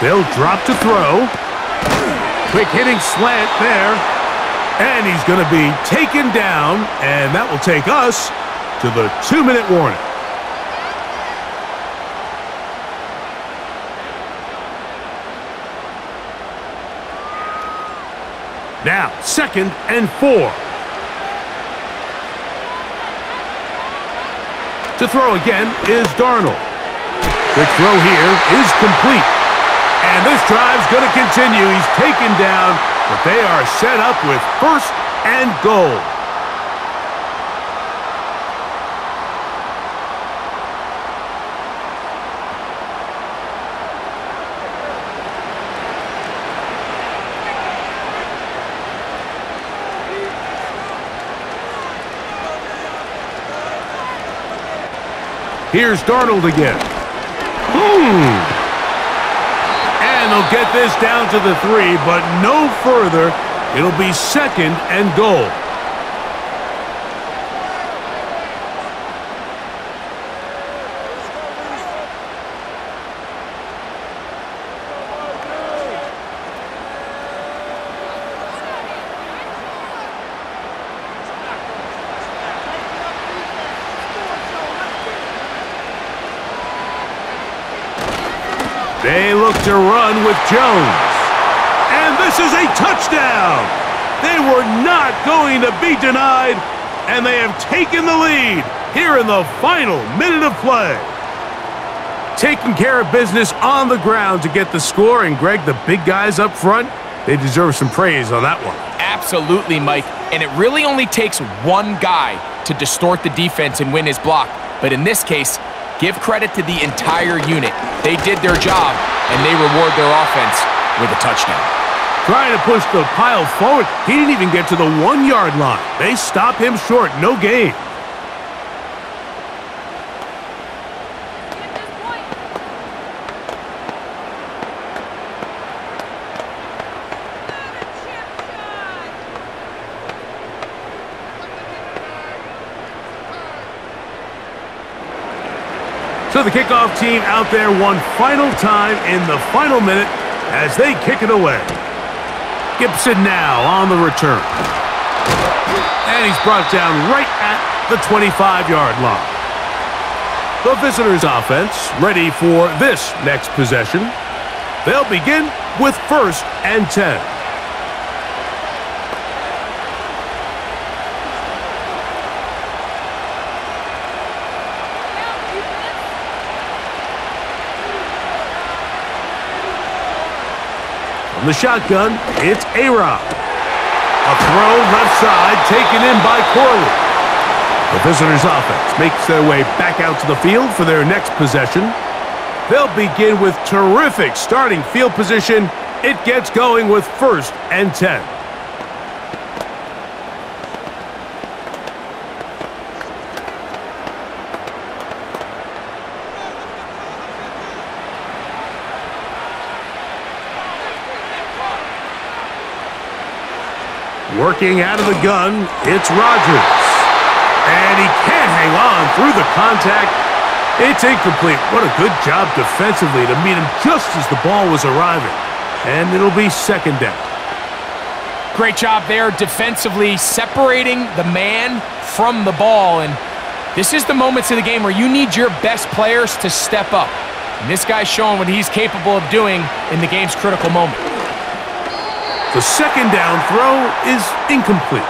They'll drop to throw. Quick hitting slant there. And he's going to be taken down, and that will take us to the two-minute warning. Now, second and four. To throw again is Darnold. The throw here is complete. And this drive's going to continue. He's taken down, but they are set up with first and goal. Here's Darnold again. Hmm. They'll get this down to the three, but no further. It'll be second and goal. They look to run with Jones. And this is a touchdown. They were not going to be denied, and they have taken the lead here in the final minute of play. Taking care of business on the ground to get the score, and Greg, the big guys up front, they deserve some praise on that one. Absolutely, Mike. And it really only takes one guy to distort the defense and win his block. But in this case, Give credit to the entire unit. They did their job, and they reward their offense with a touchdown. Trying to push the pile forward. He didn't even get to the one-yard line. They stop him short. No gain. The kickoff team out there one final time in the final minute as they kick it away. Gipson now on the return. And he's brought down right at the 25-yard line. The visitors' offense ready for this next possession. They'll begin with first and 10. The shotgun, it's A-Rod. A throw left side taken in by Corley. The visitors' offense makes their way back out to the field for their next possession. They'll begin with terrific starting field position. It gets going with first and 10. Working out of the gun, it's Rodgers. And he can't hang on through the contact. It's incomplete. What a good job defensively to meet him just as the ball was arriving. And it'll be second down. Great job there defensively, separating the man from the ball. And this is the moments of the game where you need your best players to step up. And this guy's showing what he's capable of doing in the game's critical moment. The second down throw is incomplete.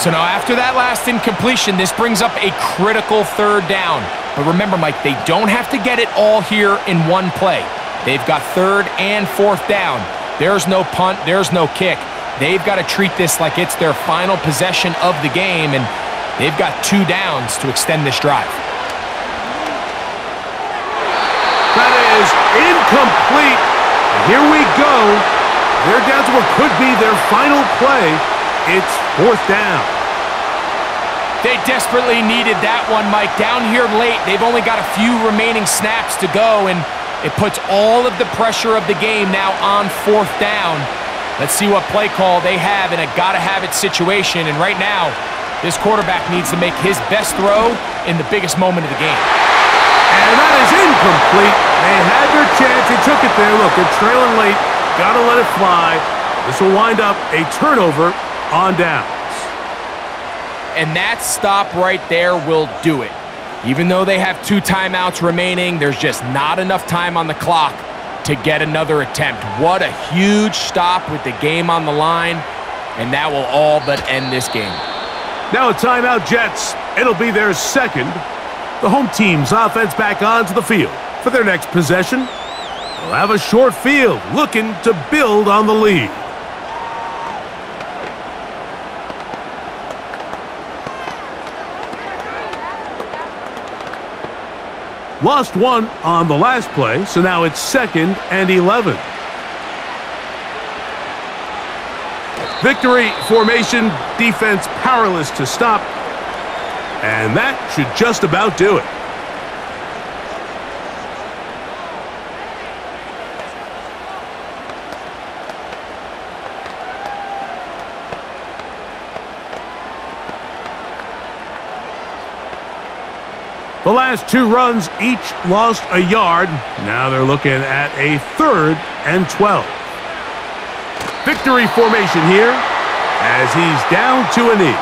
So now after that last incompletion, this brings up a critical third down. But remember, Mike, they don't have to get it all here in one play. They've got third and fourth down. There's no punt. There's no kick. They've got to treat this like it's their final possession of the game, and they've got two downs to extend this drive. That is incomplete. Here we go. They're down to what could be their final play. It's fourth down. They desperately needed that one, Mike. Down here late, they've only got a few remaining snaps to go, and it puts all of the pressure of the game now on fourth down. Let's see what play call they have in a gotta-have-it situation, and right now, this quarterback needs to make his best throw in the biggest moment of the game. And And that is incomplete. They had their chance. They took it there. Look, they're trailing late. Got to let it fly. This will wind up a turnover on downs. And that stop right there will do it. Even though they have two timeouts remaining, there's just not enough time on the clock to get another attempt. What a huge stop with the game on the line, and that will all but end this game. Now a timeout, Jets. It'll be their second. The home team's offense back onto the field for their next possession. They'll have a short field looking to build on the lead. Lost one on the last play, so now it's second and 11. Victory formation, defense powerless to stop. And that should just about do it. Last two runs each lost a yard. Now they're looking at a third and 12. Victory formation here as he's down to a knee.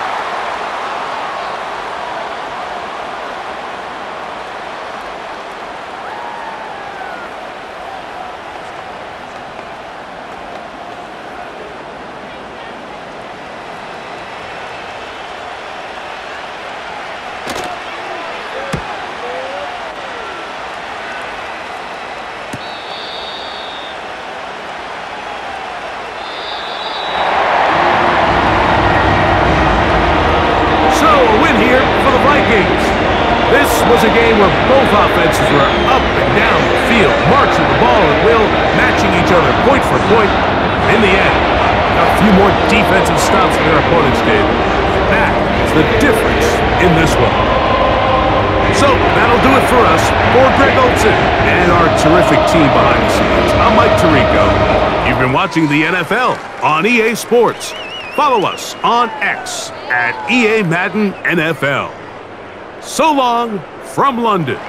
So, a win here for the Vikings. This was a game where both offenses were up and down the field, marching the ball at will, matching each other point for point. In the end, a few more defensive stops than their opponents did. That is the difference in this one. So, that'll do it for us. For Greg Olsen and our terrific team behind the scenes, I'm Mike Tirico. You've been watching the NFL on EA Sports. Follow us on X at EA Madden NFL. So long from London.